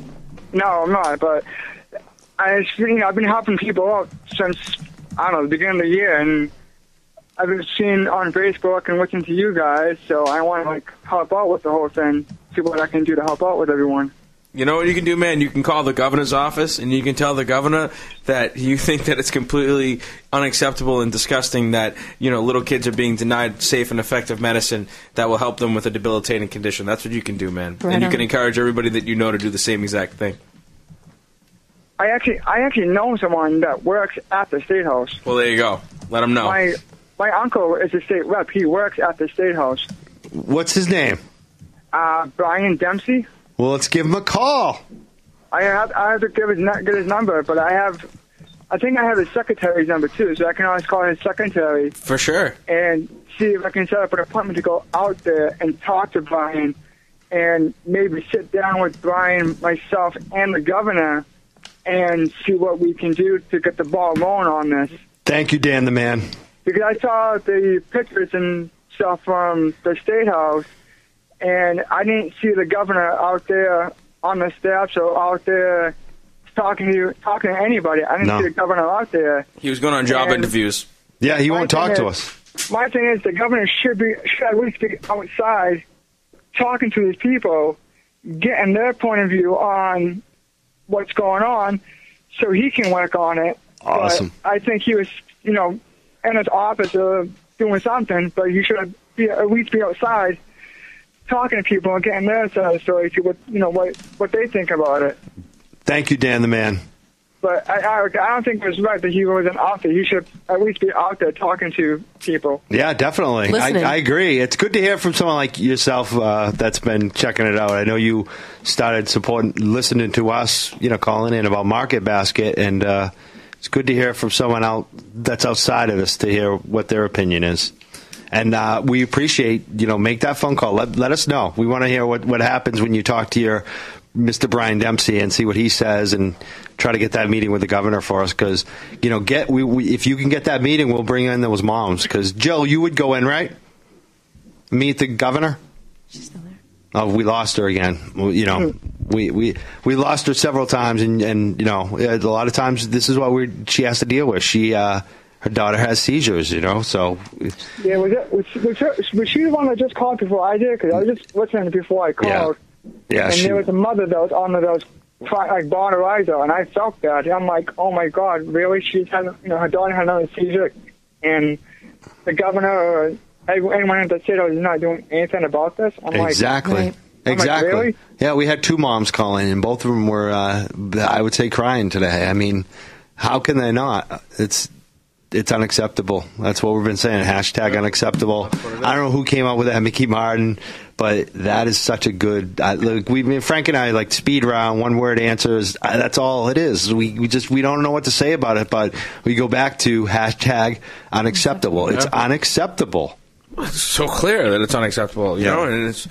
Speaker 11: No, I'm not, but I, you know, I've been helping people out since I don't know the beginning of the year, and I've been seeing on Facebook and listening to you guys, so I want to like help out with the whole thing, see what I can do to help out with everyone.
Speaker 5: You know what you can do, man? You can call the governor's office and you can tell the governor that you think that it's completely unacceptable and disgusting that, you know, little kids are being denied safe and effective medicine that will help them with a debilitating condition. That's what you can do, man.
Speaker 11: Right
Speaker 5: and you
Speaker 11: on.
Speaker 5: can encourage everybody that you know to do the same exact thing.
Speaker 11: I actually, I actually know someone that works at the state house.
Speaker 5: Well, there you go. Let them know.
Speaker 11: My my uncle is a state rep. He works at the state house.
Speaker 4: What's his name?
Speaker 11: Uh, Brian Dempsey.
Speaker 4: Well, let's give him a call.
Speaker 11: I have I have to give his get his number, but I have, I think I have his secretary's number too, so I can always call his secretary
Speaker 5: For sure.
Speaker 11: and see if I can set up an appointment to go out there and talk to Brian, and maybe sit down with Brian, myself, and the governor, and see what we can do to get the ball rolling on this.
Speaker 4: Thank you, Dan, the man.
Speaker 11: because I saw the pictures and stuff from the state house, and I didn't see the governor out there on the steps or out there talking to you, talking to anybody. I didn't
Speaker 4: No.
Speaker 11: see the governor out there.
Speaker 5: He was going on job
Speaker 11: And-
Speaker 5: interviews.
Speaker 4: Yeah, he won't talk
Speaker 11: thing
Speaker 4: to
Speaker 11: is-
Speaker 4: us.
Speaker 11: My thing is, the governor should be should at least be outside talking to these people, getting their point of view on what's going on, so he can work on it.
Speaker 4: Awesome.
Speaker 11: But I think he was, you know, in his office uh, doing something, but he should be at least be outside talking to people and getting their side of the story, see what you know what what they think about it.
Speaker 4: Thank you, Dan, the man.
Speaker 11: But I, I, I don't think it was right that he was an author. there. He should at least be out there talking to people.
Speaker 4: Yeah, definitely. I, I agree. It's good to hear from someone like yourself uh, that's been checking it out. I know you started supporting, listening to us, you know, calling in about Market Basket, and uh, it's good to hear from someone out that's outside of us to hear what their opinion is. And uh, we appreciate, you know, make that phone call. Let, let us know. We want to hear what, what happens when you talk to your Mr. Brian Dempsey and see what he says and try to get that meeting with the governor for us. Because, you know, get we, we, if you can get that meeting, we'll bring in those moms. Because, Jill, you would go in, right? Meet the governor? She's still there. Oh, we lost her again. You know, we, we we lost her several times, and, and you know, a lot of times this is what we she has to deal with. She uh, her daughter has seizures, you know, so
Speaker 11: Yeah, was it was, was, her, was she the one that just called before I did? Because I was just listening before I called.
Speaker 4: yeah,
Speaker 11: and
Speaker 4: she,
Speaker 11: there was a mother that was on there that was crying, like bawling her eyes out, and I felt that. I'm like, oh my god, really? She's had, you know, her daughter had another seizure, and the governor or anyone at the state is not doing anything about this. I'm
Speaker 4: exactly.
Speaker 11: like, I'm like,
Speaker 4: Exactly.
Speaker 11: really?
Speaker 4: Yeah, we had two moms calling, and both of them were, uh, I would say, crying today. I mean, how can they not? It's it's unacceptable. That's what we've been saying. Hashtag unacceptable. I don't know who came up with that, Mickey Martin, but that is such a good. I, look, we, mean Frank and I like speed round, one word answers. Uh, that's all it is. We, we just we don't know what to say about it, but we go back to hashtag unacceptable. It's unacceptable.
Speaker 5: It's so clear that it's unacceptable, you know, and it's.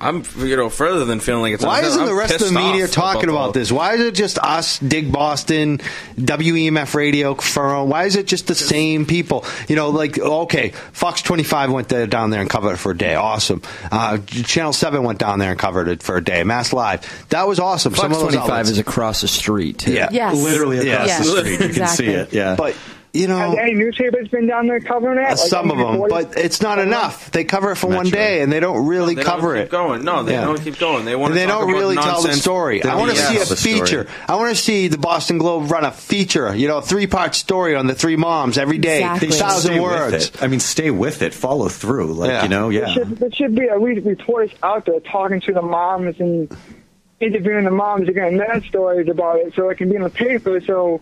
Speaker 5: I'm, you know, further than feeling like it's.
Speaker 4: Why isn't
Speaker 5: I'm
Speaker 4: the rest of the media talking
Speaker 5: the
Speaker 4: about this? Why is it just us, Dig Boston, WEMF Radio, Furrow? Why is it just the same people? You know, like, okay, Fox 25 went there, down there and covered it for a day. Awesome. Uh, Channel 7 went down there and covered it for a day. Mass Live. That was awesome. Some
Speaker 10: Fox
Speaker 4: of
Speaker 10: 25
Speaker 4: outlets-
Speaker 10: is across the street. Too.
Speaker 4: Yeah.
Speaker 8: Yes.
Speaker 9: Literally across
Speaker 8: Yes.
Speaker 9: the street. You can
Speaker 8: Exactly.
Speaker 9: see it. Yeah.
Speaker 4: But you know,
Speaker 11: has any newspapers been down there covering it? Uh, like,
Speaker 4: some of them, but it's not enough. They cover it for one day, and they don't really
Speaker 5: They
Speaker 4: cover
Speaker 5: don't
Speaker 4: it.
Speaker 5: keep going. No, they
Speaker 4: Yeah.
Speaker 5: don't keep going. They want
Speaker 4: And
Speaker 5: to
Speaker 4: they
Speaker 5: talk
Speaker 4: don't
Speaker 5: about
Speaker 4: really tell the
Speaker 5: nonsense.
Speaker 4: story. I want to
Speaker 5: Yeah.
Speaker 4: see a
Speaker 5: Tell the story.
Speaker 4: feature. I want to see the Boston Globe run a feature. You know, a three part story on the three moms every day,
Speaker 9: They should
Speaker 4: thousand
Speaker 9: stay
Speaker 4: words.
Speaker 9: With it. I mean, stay with it. Follow through. Like
Speaker 4: Yeah.
Speaker 9: you know,
Speaker 11: There
Speaker 9: yeah.
Speaker 11: should, there should be at least reporters out there talking to the moms and interviewing the moms and getting their stories about it so it can be in the paper so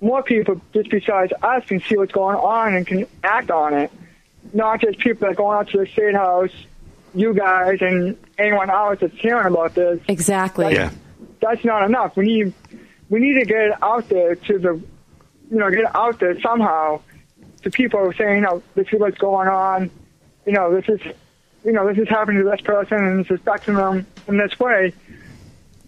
Speaker 11: more people just besides us can see what's going on and can act on it. Not just people that are going out to the state house, you guys and anyone else that's hearing about this.
Speaker 8: Exactly.
Speaker 4: Yeah.
Speaker 11: That's not enough. We need we need to get it out there to the you know, get it out there somehow to people saying, you know, this is what's going on, you know, this is you know, this is happening to this person and it's affecting them in this way.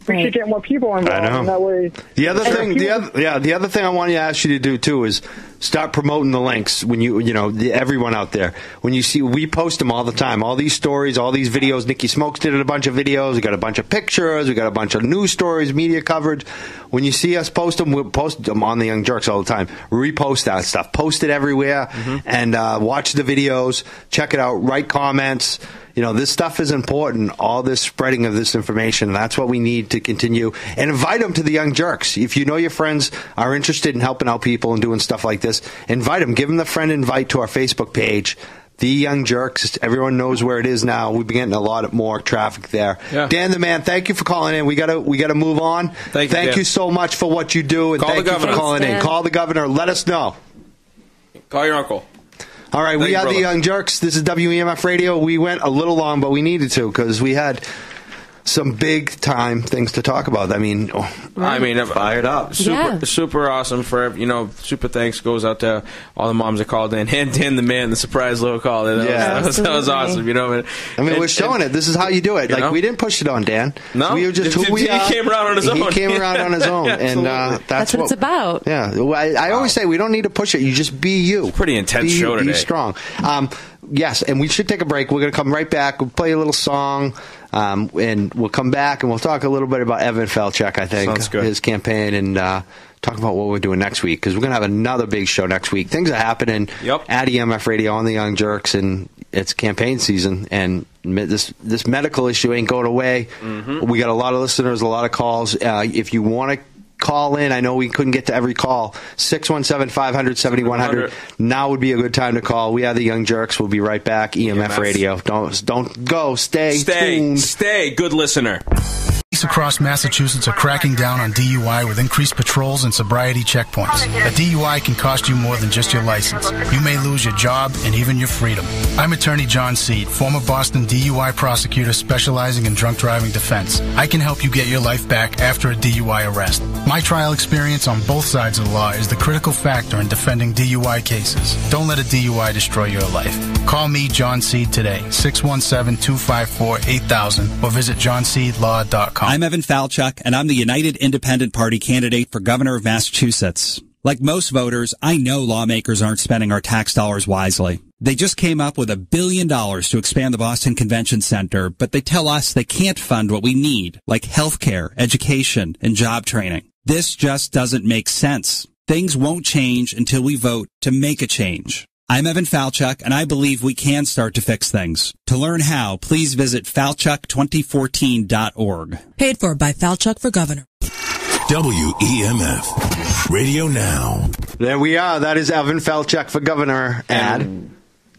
Speaker 11: We should get more people involved
Speaker 4: I know.
Speaker 11: in that way.
Speaker 4: The other
Speaker 11: And
Speaker 4: thing,
Speaker 11: if
Speaker 4: the other, yeah, the other thing I want to ask you to do too is start promoting the links when you, you know, the, everyone out there. When you see, we post them all the time. All these stories, all these videos. Nikki Smokes did a bunch of videos. We got a bunch of pictures. We got a bunch of news stories, media coverage. When you see us post them, we'll post them on the Young Jurks all the time. Repost that stuff. Post it everywhere, and uh, watch the videos. Check it out. Write comments you know this stuff is important all this spreading of this information that's what we need to continue and invite them to the young jurks. If you know your friends are interested in helping out people and doing stuff like this invite them give them the friend invite to our facebook page. The young jurks everyone knows where it is now. We've been getting a lot more traffic there.
Speaker 5: Yeah.
Speaker 4: dan the man thank you for calling in. We gotta we gotta move on.
Speaker 5: Thank you,
Speaker 4: thank
Speaker 5: Dan.
Speaker 4: you so much for what you do and
Speaker 5: Call
Speaker 4: thank
Speaker 5: the
Speaker 4: you for calling in.
Speaker 8: Thanks, Dan.
Speaker 4: call the governor. Let us know.
Speaker 5: Call your uncle.
Speaker 4: All right,
Speaker 5: Thank
Speaker 4: we
Speaker 5: you,
Speaker 4: are
Speaker 5: brother.
Speaker 4: the Young Jurks. This is WEMF Radio. We went a little long, but we needed to because we had some big time things to talk about. I mean, oh,
Speaker 5: I mean,
Speaker 9: Fired up.
Speaker 5: super,
Speaker 8: Yeah.
Speaker 5: super awesome for you know. Super thanks goes out to all the moms that called in, and Dan the man, the surprise little call. That,
Speaker 4: Yeah.
Speaker 5: was, that, was, that was awesome. You know,
Speaker 4: I mean, we're showing it. This is how you do it.
Speaker 5: You
Speaker 4: Like
Speaker 5: know?
Speaker 4: we didn't push it on Dan.
Speaker 5: No.
Speaker 4: we were just who we
Speaker 5: He
Speaker 4: are.
Speaker 5: came around on his
Speaker 4: He
Speaker 5: own.
Speaker 4: came around on his own, and uh, that's,
Speaker 8: That's what it's about.
Speaker 4: Yeah, well, I, I always say we don't need to push it. You just be you.
Speaker 5: Pretty intense
Speaker 4: be,
Speaker 5: show
Speaker 4: Be strong. Um, yes, and we should take a break. We're going to come right back. We'll play a little song, um, and we'll come back and we'll talk a little bit about Evan Falchuk, I think
Speaker 5: Sounds good.
Speaker 4: his campaign and. Uh, Talk about what we're doing next week because we're going to have another big show next week. Things are happening
Speaker 5: Yep.
Speaker 4: at EMF Radio on the Young Jurks, and it's campaign season. And this this medical issue ain't going away.
Speaker 5: Mm-hmm.
Speaker 4: We got a lot of listeners, a lot of calls. Uh, if you want to call in, I know we couldn't get to every call. 617 500 7100. Now would be a good time to call. We are the Young Jurks. We'll be right back. EMF,
Speaker 5: EMF.
Speaker 4: Radio. Don't don't go. Stay,
Speaker 5: Stay,
Speaker 4: tuned.
Speaker 5: stay, good listener.
Speaker 12: Police across Massachusetts are cracking down on DUI with increased patrols and sobriety checkpoints. A DUI can cost you more than just your license. You may lose your job and even your freedom. I'm attorney John Seed, former Boston DUI prosecutor specializing in drunk driving defense. I can help you get your life back after a DUI arrest. My trial experience on both sides of the law is the critical factor in defending DUI cases. Don't let a DUI destroy your life. Call me, John Seed, today, 617-254-8000 or visit johnseedlaw.com.
Speaker 13: I'm Evan Falchuk, and I'm the United Independent Party candidate for governor of Massachusetts. Like most voters, I know lawmakers aren't spending our tax dollars wisely. They just came up with a billion dollars to expand the Boston Convention Center, but they tell us they can't fund what we need, like healthcare, education, and job training. This just doesn't make sense. Things won't change until we vote to make a change. I'm Evan Falchuk, and I believe we can start to fix things. To learn how, please visit falchuk2014.org.
Speaker 14: Paid for by Falchuk for Governor.
Speaker 3: WEMF Radio Now.
Speaker 4: There we are. That is Evan Falchuk for governor ad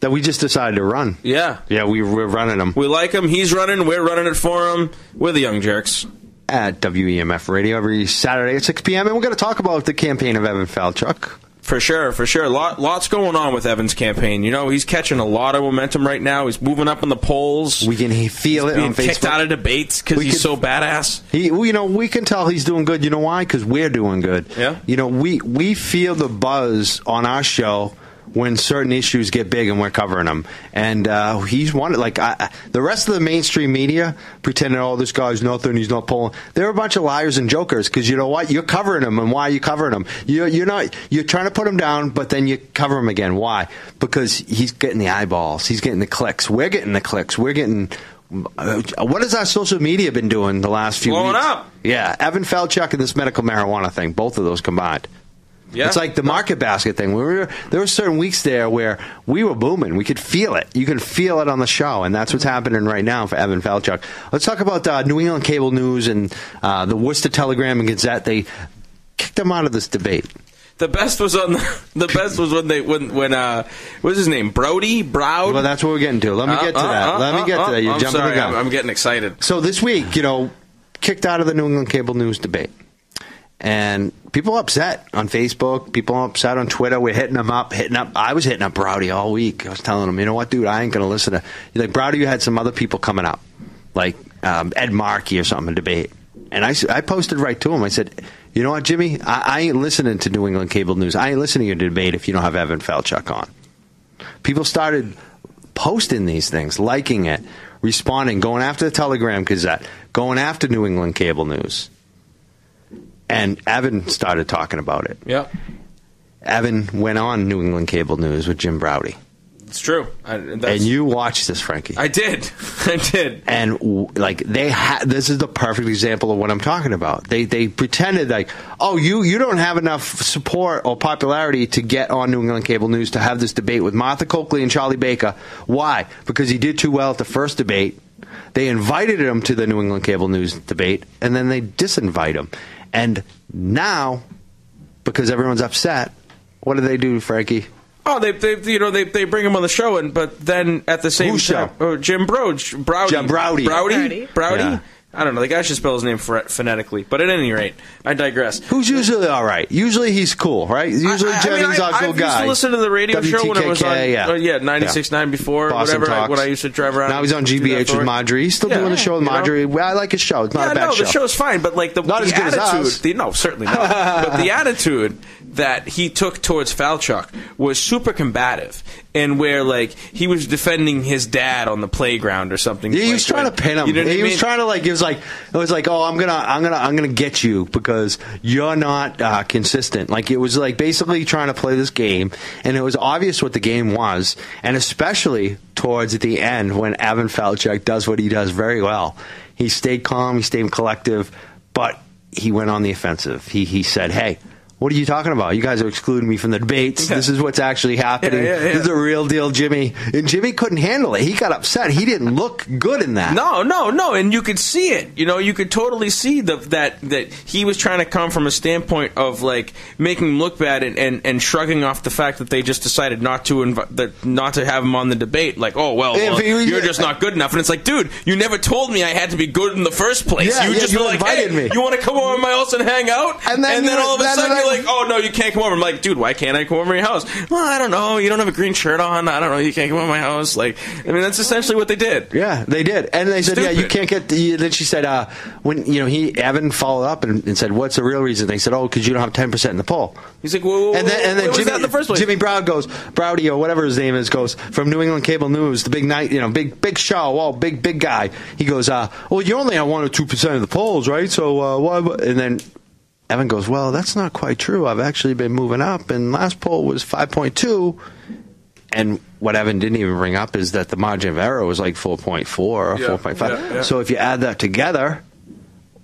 Speaker 4: that we just decided to run.
Speaker 5: Yeah.
Speaker 4: Yeah, we, we're running him.
Speaker 5: We like him. He's running. We're running it for him. We're the Young Jurks.
Speaker 4: At WEMF Radio every Saturday at 6 p.m. And we're going to talk about the campaign of Evan Falchuk.
Speaker 5: For sure, for sure. Lot, lots going on with Evan's campaign. You know, he's catching a lot of momentum right now. He's moving up in the polls.
Speaker 4: We can feel
Speaker 5: he's
Speaker 4: it
Speaker 5: being
Speaker 4: on
Speaker 5: kicked
Speaker 4: Facebook.
Speaker 5: out of debates because he's
Speaker 4: can-
Speaker 5: so badass.
Speaker 4: He, well, you know, we can tell he's doing good. You know why? Because we're doing good.
Speaker 5: Yeah.
Speaker 4: You know, we we feel the buzz on our show when certain issues get big and we're covering them. And uh, he's one. Like I, the rest of the mainstream media pretending, oh, this guy's nothing. He's not pulling. They're a bunch of liars and jokers. Because you know what? You're covering them, and why are you covering them? You're you're not. You're trying to put him down, but then you cover him again. Why? Because he's getting the eyeballs. He's getting the clicks. We're getting the clicks. We're getting. Uh, what has our social media been doing the last few
Speaker 5: Blowing
Speaker 4: weeks?
Speaker 5: up.
Speaker 4: Yeah, Evan Falchuk and this medical marijuana thing, both of those combined.
Speaker 5: Yeah.
Speaker 4: It's like the market basket thing. We were, there were certain weeks there where we were booming. We could feel it. You can feel it on the show, and that's what's happening right now for Evan Falchuk. Let's talk about uh, New England Cable News and uh, the Worcester Telegram and Gazette. They kicked him out of this debate.
Speaker 5: The best was on the, the best was when they when when uh what was his name Brody Brown.
Speaker 4: Well, that's what we're getting to. Let me
Speaker 5: Uh,
Speaker 4: get to
Speaker 5: uh,
Speaker 4: that. Let me
Speaker 5: uh,
Speaker 4: get to
Speaker 5: uh,
Speaker 4: that. You're
Speaker 5: I'm
Speaker 4: jumping
Speaker 5: sorry,
Speaker 4: the gun.
Speaker 5: I'm, I'm getting excited.
Speaker 4: So this week, you know, kicked out of the New England Cable News debate. And people upset on Facebook. People upset on Twitter. We're hitting them up, hitting up. I was hitting up Braude all week. I was telling him, you know what, dude, I ain't going to listen to. He's like, Braude, you had some other people coming up, like um, Ed Markey or something, debate. And I, I posted right to him. I said, you know what, Jimmy, I, I ain't listening to New England Cable News. I ain't listening to your debate if you don't have Evan Falchuk on. People started posting these things, liking it, responding, going after the Telegram Gazette, going after New England Cable News. And Evan started talking about it.
Speaker 5: Yep,
Speaker 4: Evan went on New England Cable News with Jim Braude.
Speaker 5: it's true. I,
Speaker 4: And you watched this, Frankie.
Speaker 5: I did, I did.
Speaker 4: and w- like they had this is the perfect example of what I'm talking about. They they pretended like, oh, you you don't have enough support or popularity to get on New England Cable News to have this debate with Martha Coakley and Charlie Baker. Why? Because he did too well at the first debate. They invited him to the New England Cable News debate, and then they disinvite him. And now, because everyone's upset, what do they do, Frankie?
Speaker 5: Oh, they, they you know they, they bring him on the show, and but then at the same
Speaker 4: Whose
Speaker 5: time, oh, Jim Broge, Braude,
Speaker 4: Jim Braude.
Speaker 5: Braude, Braude.
Speaker 4: Yeah.
Speaker 5: I don't know. The guy should spell his name phonetically, but at any rate, I digress.
Speaker 4: Who's usually all right? Usually he's cool, right? Usually
Speaker 5: I, I
Speaker 4: Jennings
Speaker 5: mean,
Speaker 4: is
Speaker 5: I,
Speaker 4: a cool
Speaker 5: I
Speaker 4: guy.
Speaker 5: used to listen to the radio show when it was on,
Speaker 4: WTKK, yeah.
Speaker 5: uh, yeah, 96.9 before,
Speaker 4: Boston
Speaker 5: whatever, I, when I used to drive around.
Speaker 4: Now he's on GBH with Margery. He's still
Speaker 5: Yeah.
Speaker 4: doing the show with
Speaker 5: You know?
Speaker 4: Margery. I like his show. It's not
Speaker 5: yeah,
Speaker 4: a bad
Speaker 5: no,
Speaker 4: show.
Speaker 5: the show's fine, but like the,
Speaker 4: Not
Speaker 5: the
Speaker 4: as good as
Speaker 5: attitude,
Speaker 4: ours.
Speaker 5: the, no, certainly not. but the attitude that he took towards Falchuk was super combative, and where like he was defending his dad on the playground or something.
Speaker 4: Yeah, he
Speaker 5: like,
Speaker 4: was trying to pin him.
Speaker 5: You know
Speaker 4: he
Speaker 5: I
Speaker 4: was trying to like. It was like it was like, oh, I'm gonna, I'm gonna, I'm gonna get you because you're not uh, consistent. Like it was like basically trying to play this game, and it was obvious what the game was, and especially towards the end when Evan Falchuk does what he does very well. He stayed calm. He stayed collective, but he went on the offensive. He he said, hey. What are you talking about? You guys are excluding me from the debates. This is what's actually happening.
Speaker 5: Yeah, yeah, yeah.
Speaker 4: This is a real deal, Jimmy. And Jimmy couldn't handle it. He got upset. He didn't look good in that.
Speaker 5: No, no, no, and you could see it. You know, you could totally see the, that that he was trying to come from a standpoint of like making him look bad and, and, and shrugging off the fact that they just decided not to invi- that not to have him on the debate. Like, oh well, well,
Speaker 4: was-
Speaker 5: you're just not good enough. And it's like, dude, you never told me I had to be good in the first place.
Speaker 4: Yeah,
Speaker 5: you
Speaker 4: yeah,
Speaker 5: just
Speaker 4: you
Speaker 5: were like,
Speaker 4: invited
Speaker 5: hey,
Speaker 4: me.
Speaker 5: you want to come over to my house and hang out?
Speaker 4: And then you-
Speaker 5: all of a sudden like, oh no, you can't come over. I'm like, dude, why can't I come over to your house? Well, I don't know. You don't have a green shirt on. I don't know. You can't come over to my house. Like, I mean, that's essentially what they did.
Speaker 4: Yeah, they did, and they said, "Yeah, you can't get." The, then she said, uh, "When you know he Evan followed up and, and said, what's the real reason?" They said, "Oh, because you don't have ten percent in the poll."
Speaker 5: He's like, well,
Speaker 4: And then, and then Jimmy,
Speaker 5: in the first place?
Speaker 4: Jimmy Brown goes, Braude or whatever his name is, goes from New England Cable News, the big night, you know, big big show, oh, big big guy. He goes, uh, "Well, you only have one or two percent of the polls, right? So uh, why?" And then Evan goes, "Well, that's not quite true. I've actually been moving up, and last poll was five point two. And what Evan didn't even bring up is that the margin of error was like 4.4 or
Speaker 5: Yeah,
Speaker 4: 4.5.
Speaker 5: yeah, yeah.
Speaker 4: So if you add that together,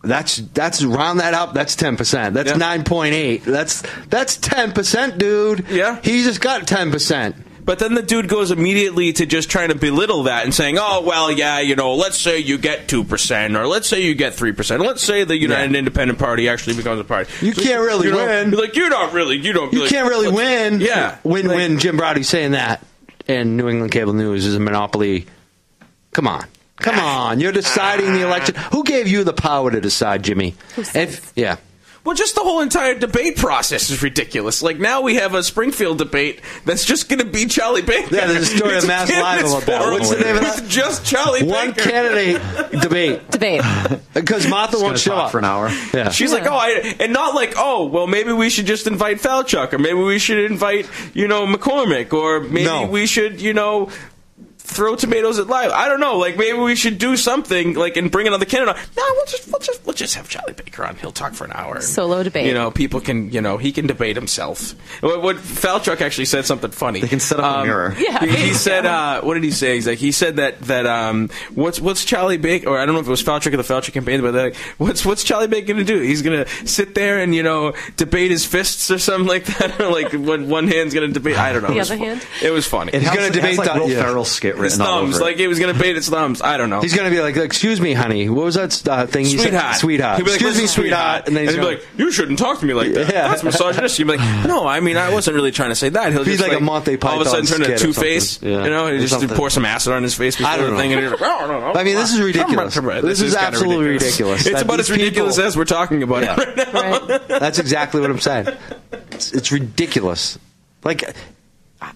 Speaker 4: that's that's round that up. That's 10 percent. That's
Speaker 5: Yeah.
Speaker 4: 9.8. That's that's 10 percent, dude.
Speaker 5: Yeah.
Speaker 4: he just got 10 percent.
Speaker 5: But then the dude goes immediately to just trying to belittle that and saying, "Oh well, yeah, you know, let's say you get two percent, or let's say you get three percent. Let's say the United
Speaker 4: Yeah.
Speaker 5: Independent Party actually becomes a party.
Speaker 4: You can't really
Speaker 5: you know,
Speaker 4: win.
Speaker 5: You're like you're not really. You don't.
Speaker 4: You
Speaker 5: like,
Speaker 4: can't really
Speaker 5: let's-
Speaker 4: win.
Speaker 5: Yeah,
Speaker 4: When
Speaker 5: Like,
Speaker 4: when Jim Braude's saying that, and New England Cable News is a monopoly. Come on. Come ah. on, you're deciding the election. Who gave you the power to decide, Jimmy? If, yeah,
Speaker 5: Well, just the whole entire debate process is ridiculous. Like now we have a Springfield debate that's just going to be Charlie Baker.
Speaker 4: Yeah, there's a story on
Speaker 5: It's
Speaker 4: Mass
Speaker 5: canvas
Speaker 4: Live about that. What's the name of that?
Speaker 5: Just Charlie
Speaker 4: one
Speaker 5: Baker.
Speaker 4: candidate debate
Speaker 8: Debate.
Speaker 4: because Martha won't
Speaker 9: gonna
Speaker 4: show up
Speaker 9: for an hour.
Speaker 4: Yeah,
Speaker 5: She's like, oh, I, and not like, oh, well, maybe we should just invite Falchuk, or maybe we should invite, you know, McCormick, or maybe
Speaker 4: No.
Speaker 5: we should, you know, throw tomatoes at live. I don't know. Like maybe we should do something like and bring another candidate. No, we'll just we'll just we'll just have Charlie Baker on. He'll talk for an hour.
Speaker 8: Solo debate.
Speaker 5: You know, people can you know he can debate himself. What, what Falchuk actually said something funny. They can
Speaker 9: set up a mirror.
Speaker 8: Yeah.
Speaker 5: He, he said, uh, what did he say? He's like, he said that that um, what's what's Charlie Baker, or I don't know if it was Falchuk or the Falchuk campaign, but like, what's what's Charlie Baker going to do? He's going to sit there and you know debate his fists or something like that, or like one, one hand's going to debate. I don't know.
Speaker 8: The
Speaker 5: It was
Speaker 8: other
Speaker 5: fu-
Speaker 8: hand?
Speaker 5: It was funny.
Speaker 9: It
Speaker 4: He's
Speaker 9: has-
Speaker 4: gonna
Speaker 9: it has,
Speaker 4: debate
Speaker 9: like
Speaker 4: that-
Speaker 9: Will
Speaker 4: yeah.
Speaker 9: Ferrell skit
Speaker 5: his
Speaker 9: written all
Speaker 5: thumbs,
Speaker 9: over it.
Speaker 5: like he was going to debate his thumbs. I don't know.
Speaker 4: He's gonna be like, "Excuse me, honey. What was that uh, thing you
Speaker 5: Sweetheart.
Speaker 4: said? Sweetheart.
Speaker 5: He'd be like,
Speaker 4: Excuse me,
Speaker 5: "Listen,
Speaker 4: sweetheart."
Speaker 5: And then he'd be
Speaker 4: gonna-
Speaker 5: like, "You shouldn't talk to me like that.
Speaker 4: Yeah.
Speaker 5: That's misogynist." You'd be like, "No, I mean, I wasn't really trying to say that." He'll
Speaker 4: He's
Speaker 5: just
Speaker 4: like a Monty
Speaker 5: all of a sudden turn into
Speaker 4: skit or
Speaker 5: Two Face.
Speaker 4: something. Yeah.
Speaker 5: You know, he just
Speaker 4: something.
Speaker 5: pour some acid on his face before
Speaker 4: I don't
Speaker 5: the
Speaker 4: know.
Speaker 5: thing, and he's like, "Oh, no, no."
Speaker 4: I mean, this is ridiculous.
Speaker 5: This,
Speaker 4: is
Speaker 5: kinda
Speaker 4: absolutely ridiculous.
Speaker 5: It's about as
Speaker 4: these
Speaker 5: ridiculous
Speaker 4: people-
Speaker 5: as we're talking about it right now.
Speaker 4: That's exactly what I'm saying. It's, it's ridiculous. Like,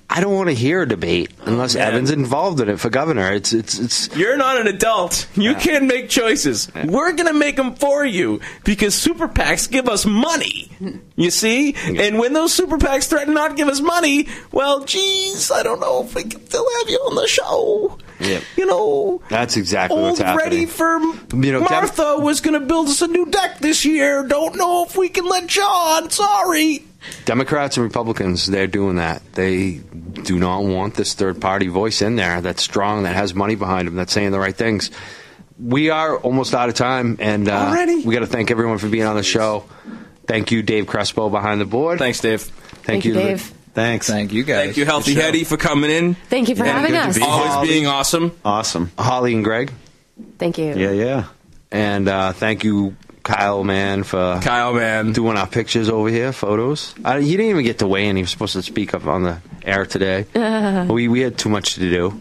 Speaker 4: I- don't want to hear a debate unless
Speaker 5: man.
Speaker 4: Evan's involved in it for governor. It's it's it's.
Speaker 5: You're not an adult. You can't make choices. We're going to make them for you because super PACs give us money. You see? And when those super PACs threaten not to give us money, well, geez, I don't know if we can still have you on the show.
Speaker 4: Yeah.
Speaker 5: You know,
Speaker 4: That's exactly
Speaker 5: old
Speaker 4: what's happening.
Speaker 5: ready for
Speaker 4: You know, Dem-
Speaker 5: Martha was going to build us a new deck this year. Don't know if we can let John. Sorry.
Speaker 4: Democrats and Republicans, they're doing that. They do not want this third party voice in there that's strong, that has money behind them, that's saying the right things. We are almost out of time, and uh,
Speaker 5: Already?
Speaker 4: we got to thank everyone for being on the show. Thank you, Dave Crespo, behind the board.
Speaker 5: Thanks, Dave.
Speaker 4: Thank,
Speaker 8: Thank you, Dave.
Speaker 9: Thanks.
Speaker 10: Thank you guys.
Speaker 5: Thank you, Healthy
Speaker 10: Good.
Speaker 5: Headie, for coming in.
Speaker 8: Thank you for having us.
Speaker 9: be here.
Speaker 5: Always being awesome.
Speaker 9: Awesome.
Speaker 4: Holly and Greg.
Speaker 8: Thank you.
Speaker 9: Yeah, yeah.
Speaker 4: And uh, thank you, Kyle, man, for
Speaker 5: Kyle, man.
Speaker 4: doing our pictures over here, photos. Uh, you didn't even get to weigh in. He was supposed to speak up on the air today. we we had too much to do.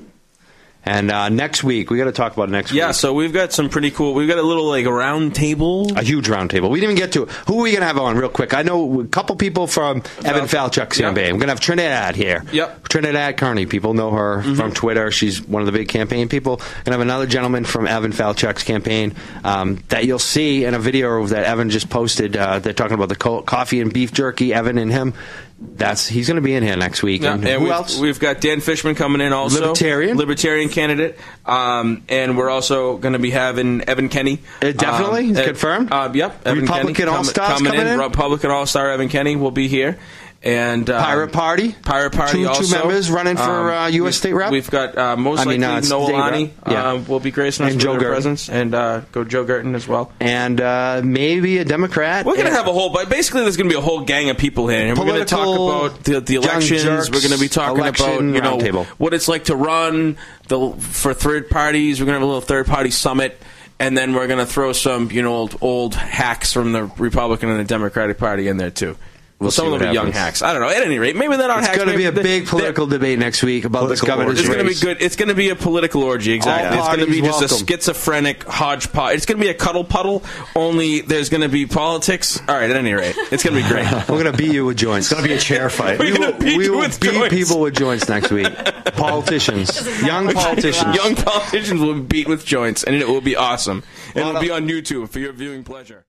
Speaker 4: And uh, next week, we got to talk about next
Speaker 5: Yeah,
Speaker 4: week.
Speaker 5: Yeah, so we've got some pretty cool. We've got a little like a round table.
Speaker 4: A huge round table. We didn't even get to it. Who are we going to have on real quick? I know a couple people from Evan Falchuk's
Speaker 5: Yep.
Speaker 4: campaign. We're going to have Trinidad here.
Speaker 5: Yep.
Speaker 4: Trinidad Kearney. People know her from Twitter. She's one of the big campaign people. Going to have another gentleman from Evan Falchuk's campaign um, that you'll see in a video that Evan just posted. Uh, they're talking about the co- coffee and beef jerky. Evan and him. That's he's going to be in here next week.
Speaker 5: Yeah,
Speaker 4: and
Speaker 5: and
Speaker 4: who
Speaker 5: we've,
Speaker 4: else?
Speaker 5: we've got Dan Fishman coming in also.
Speaker 4: Libertarian.
Speaker 5: Libertarian candidate. Um, and we're also going to be having Evan Kenny.
Speaker 4: Uh, definitely?
Speaker 5: Um, uh,
Speaker 4: Confirmed?
Speaker 5: Uh, yep. Evan
Speaker 4: Republican All-Stars
Speaker 5: coming,
Speaker 4: coming in?
Speaker 5: Republican All Star Evan Kenny will be here. And um,
Speaker 4: Pirate Party.
Speaker 5: Pirate Party
Speaker 4: Two- two members running for,
Speaker 5: Um,
Speaker 4: uh, US state rep?
Speaker 5: We've got uh, most
Speaker 4: I mean,
Speaker 5: likely
Speaker 4: uh, it's
Speaker 5: Noah
Speaker 4: state rep.
Speaker 5: Lonnie
Speaker 4: Yeah.
Speaker 5: uh, will be gracing us
Speaker 4: And Joe Gerton.
Speaker 5: presence. And uh, go Joe Gerton as well.
Speaker 4: and uh, maybe a Democrat.
Speaker 5: We're going to have a whole, but basically, there's going to be a whole gang of people here, and we're going to talk about the, the elections.
Speaker 4: jerks,
Speaker 5: We're going to be talking about you know what it's like to run the for third parties. We're going to have a little third party summit, and then we're going to throw some you know old, old hacks from the Republican and the Democratic Party in there too.
Speaker 4: We'll
Speaker 5: some of them
Speaker 4: what
Speaker 5: are young hacks. I don't know. At any rate, maybe they're not
Speaker 4: It's
Speaker 5: hacks.
Speaker 4: going to be a big political debate next week about this
Speaker 9: Political
Speaker 4: governor's
Speaker 5: it's going to be good. It's going to be a political orgy. Exactly.
Speaker 4: All
Speaker 5: It's going to be
Speaker 4: parties
Speaker 5: just a schizophrenic hodgepodge. It's going to be a cuddle puddle. Only there's going to be politics. All right. At any rate, it's going to be great.
Speaker 4: We're going to beat you with joints.
Speaker 9: It's going to be a chair fight.
Speaker 5: We're
Speaker 4: we will,
Speaker 5: beat
Speaker 4: we will
Speaker 5: with
Speaker 4: beat
Speaker 5: joints.
Speaker 4: people with joints next week. politicians, young politicians.
Speaker 5: Young politicians will be beat with joints, and it will be awesome. And it will be on YouTube for your viewing pleasure.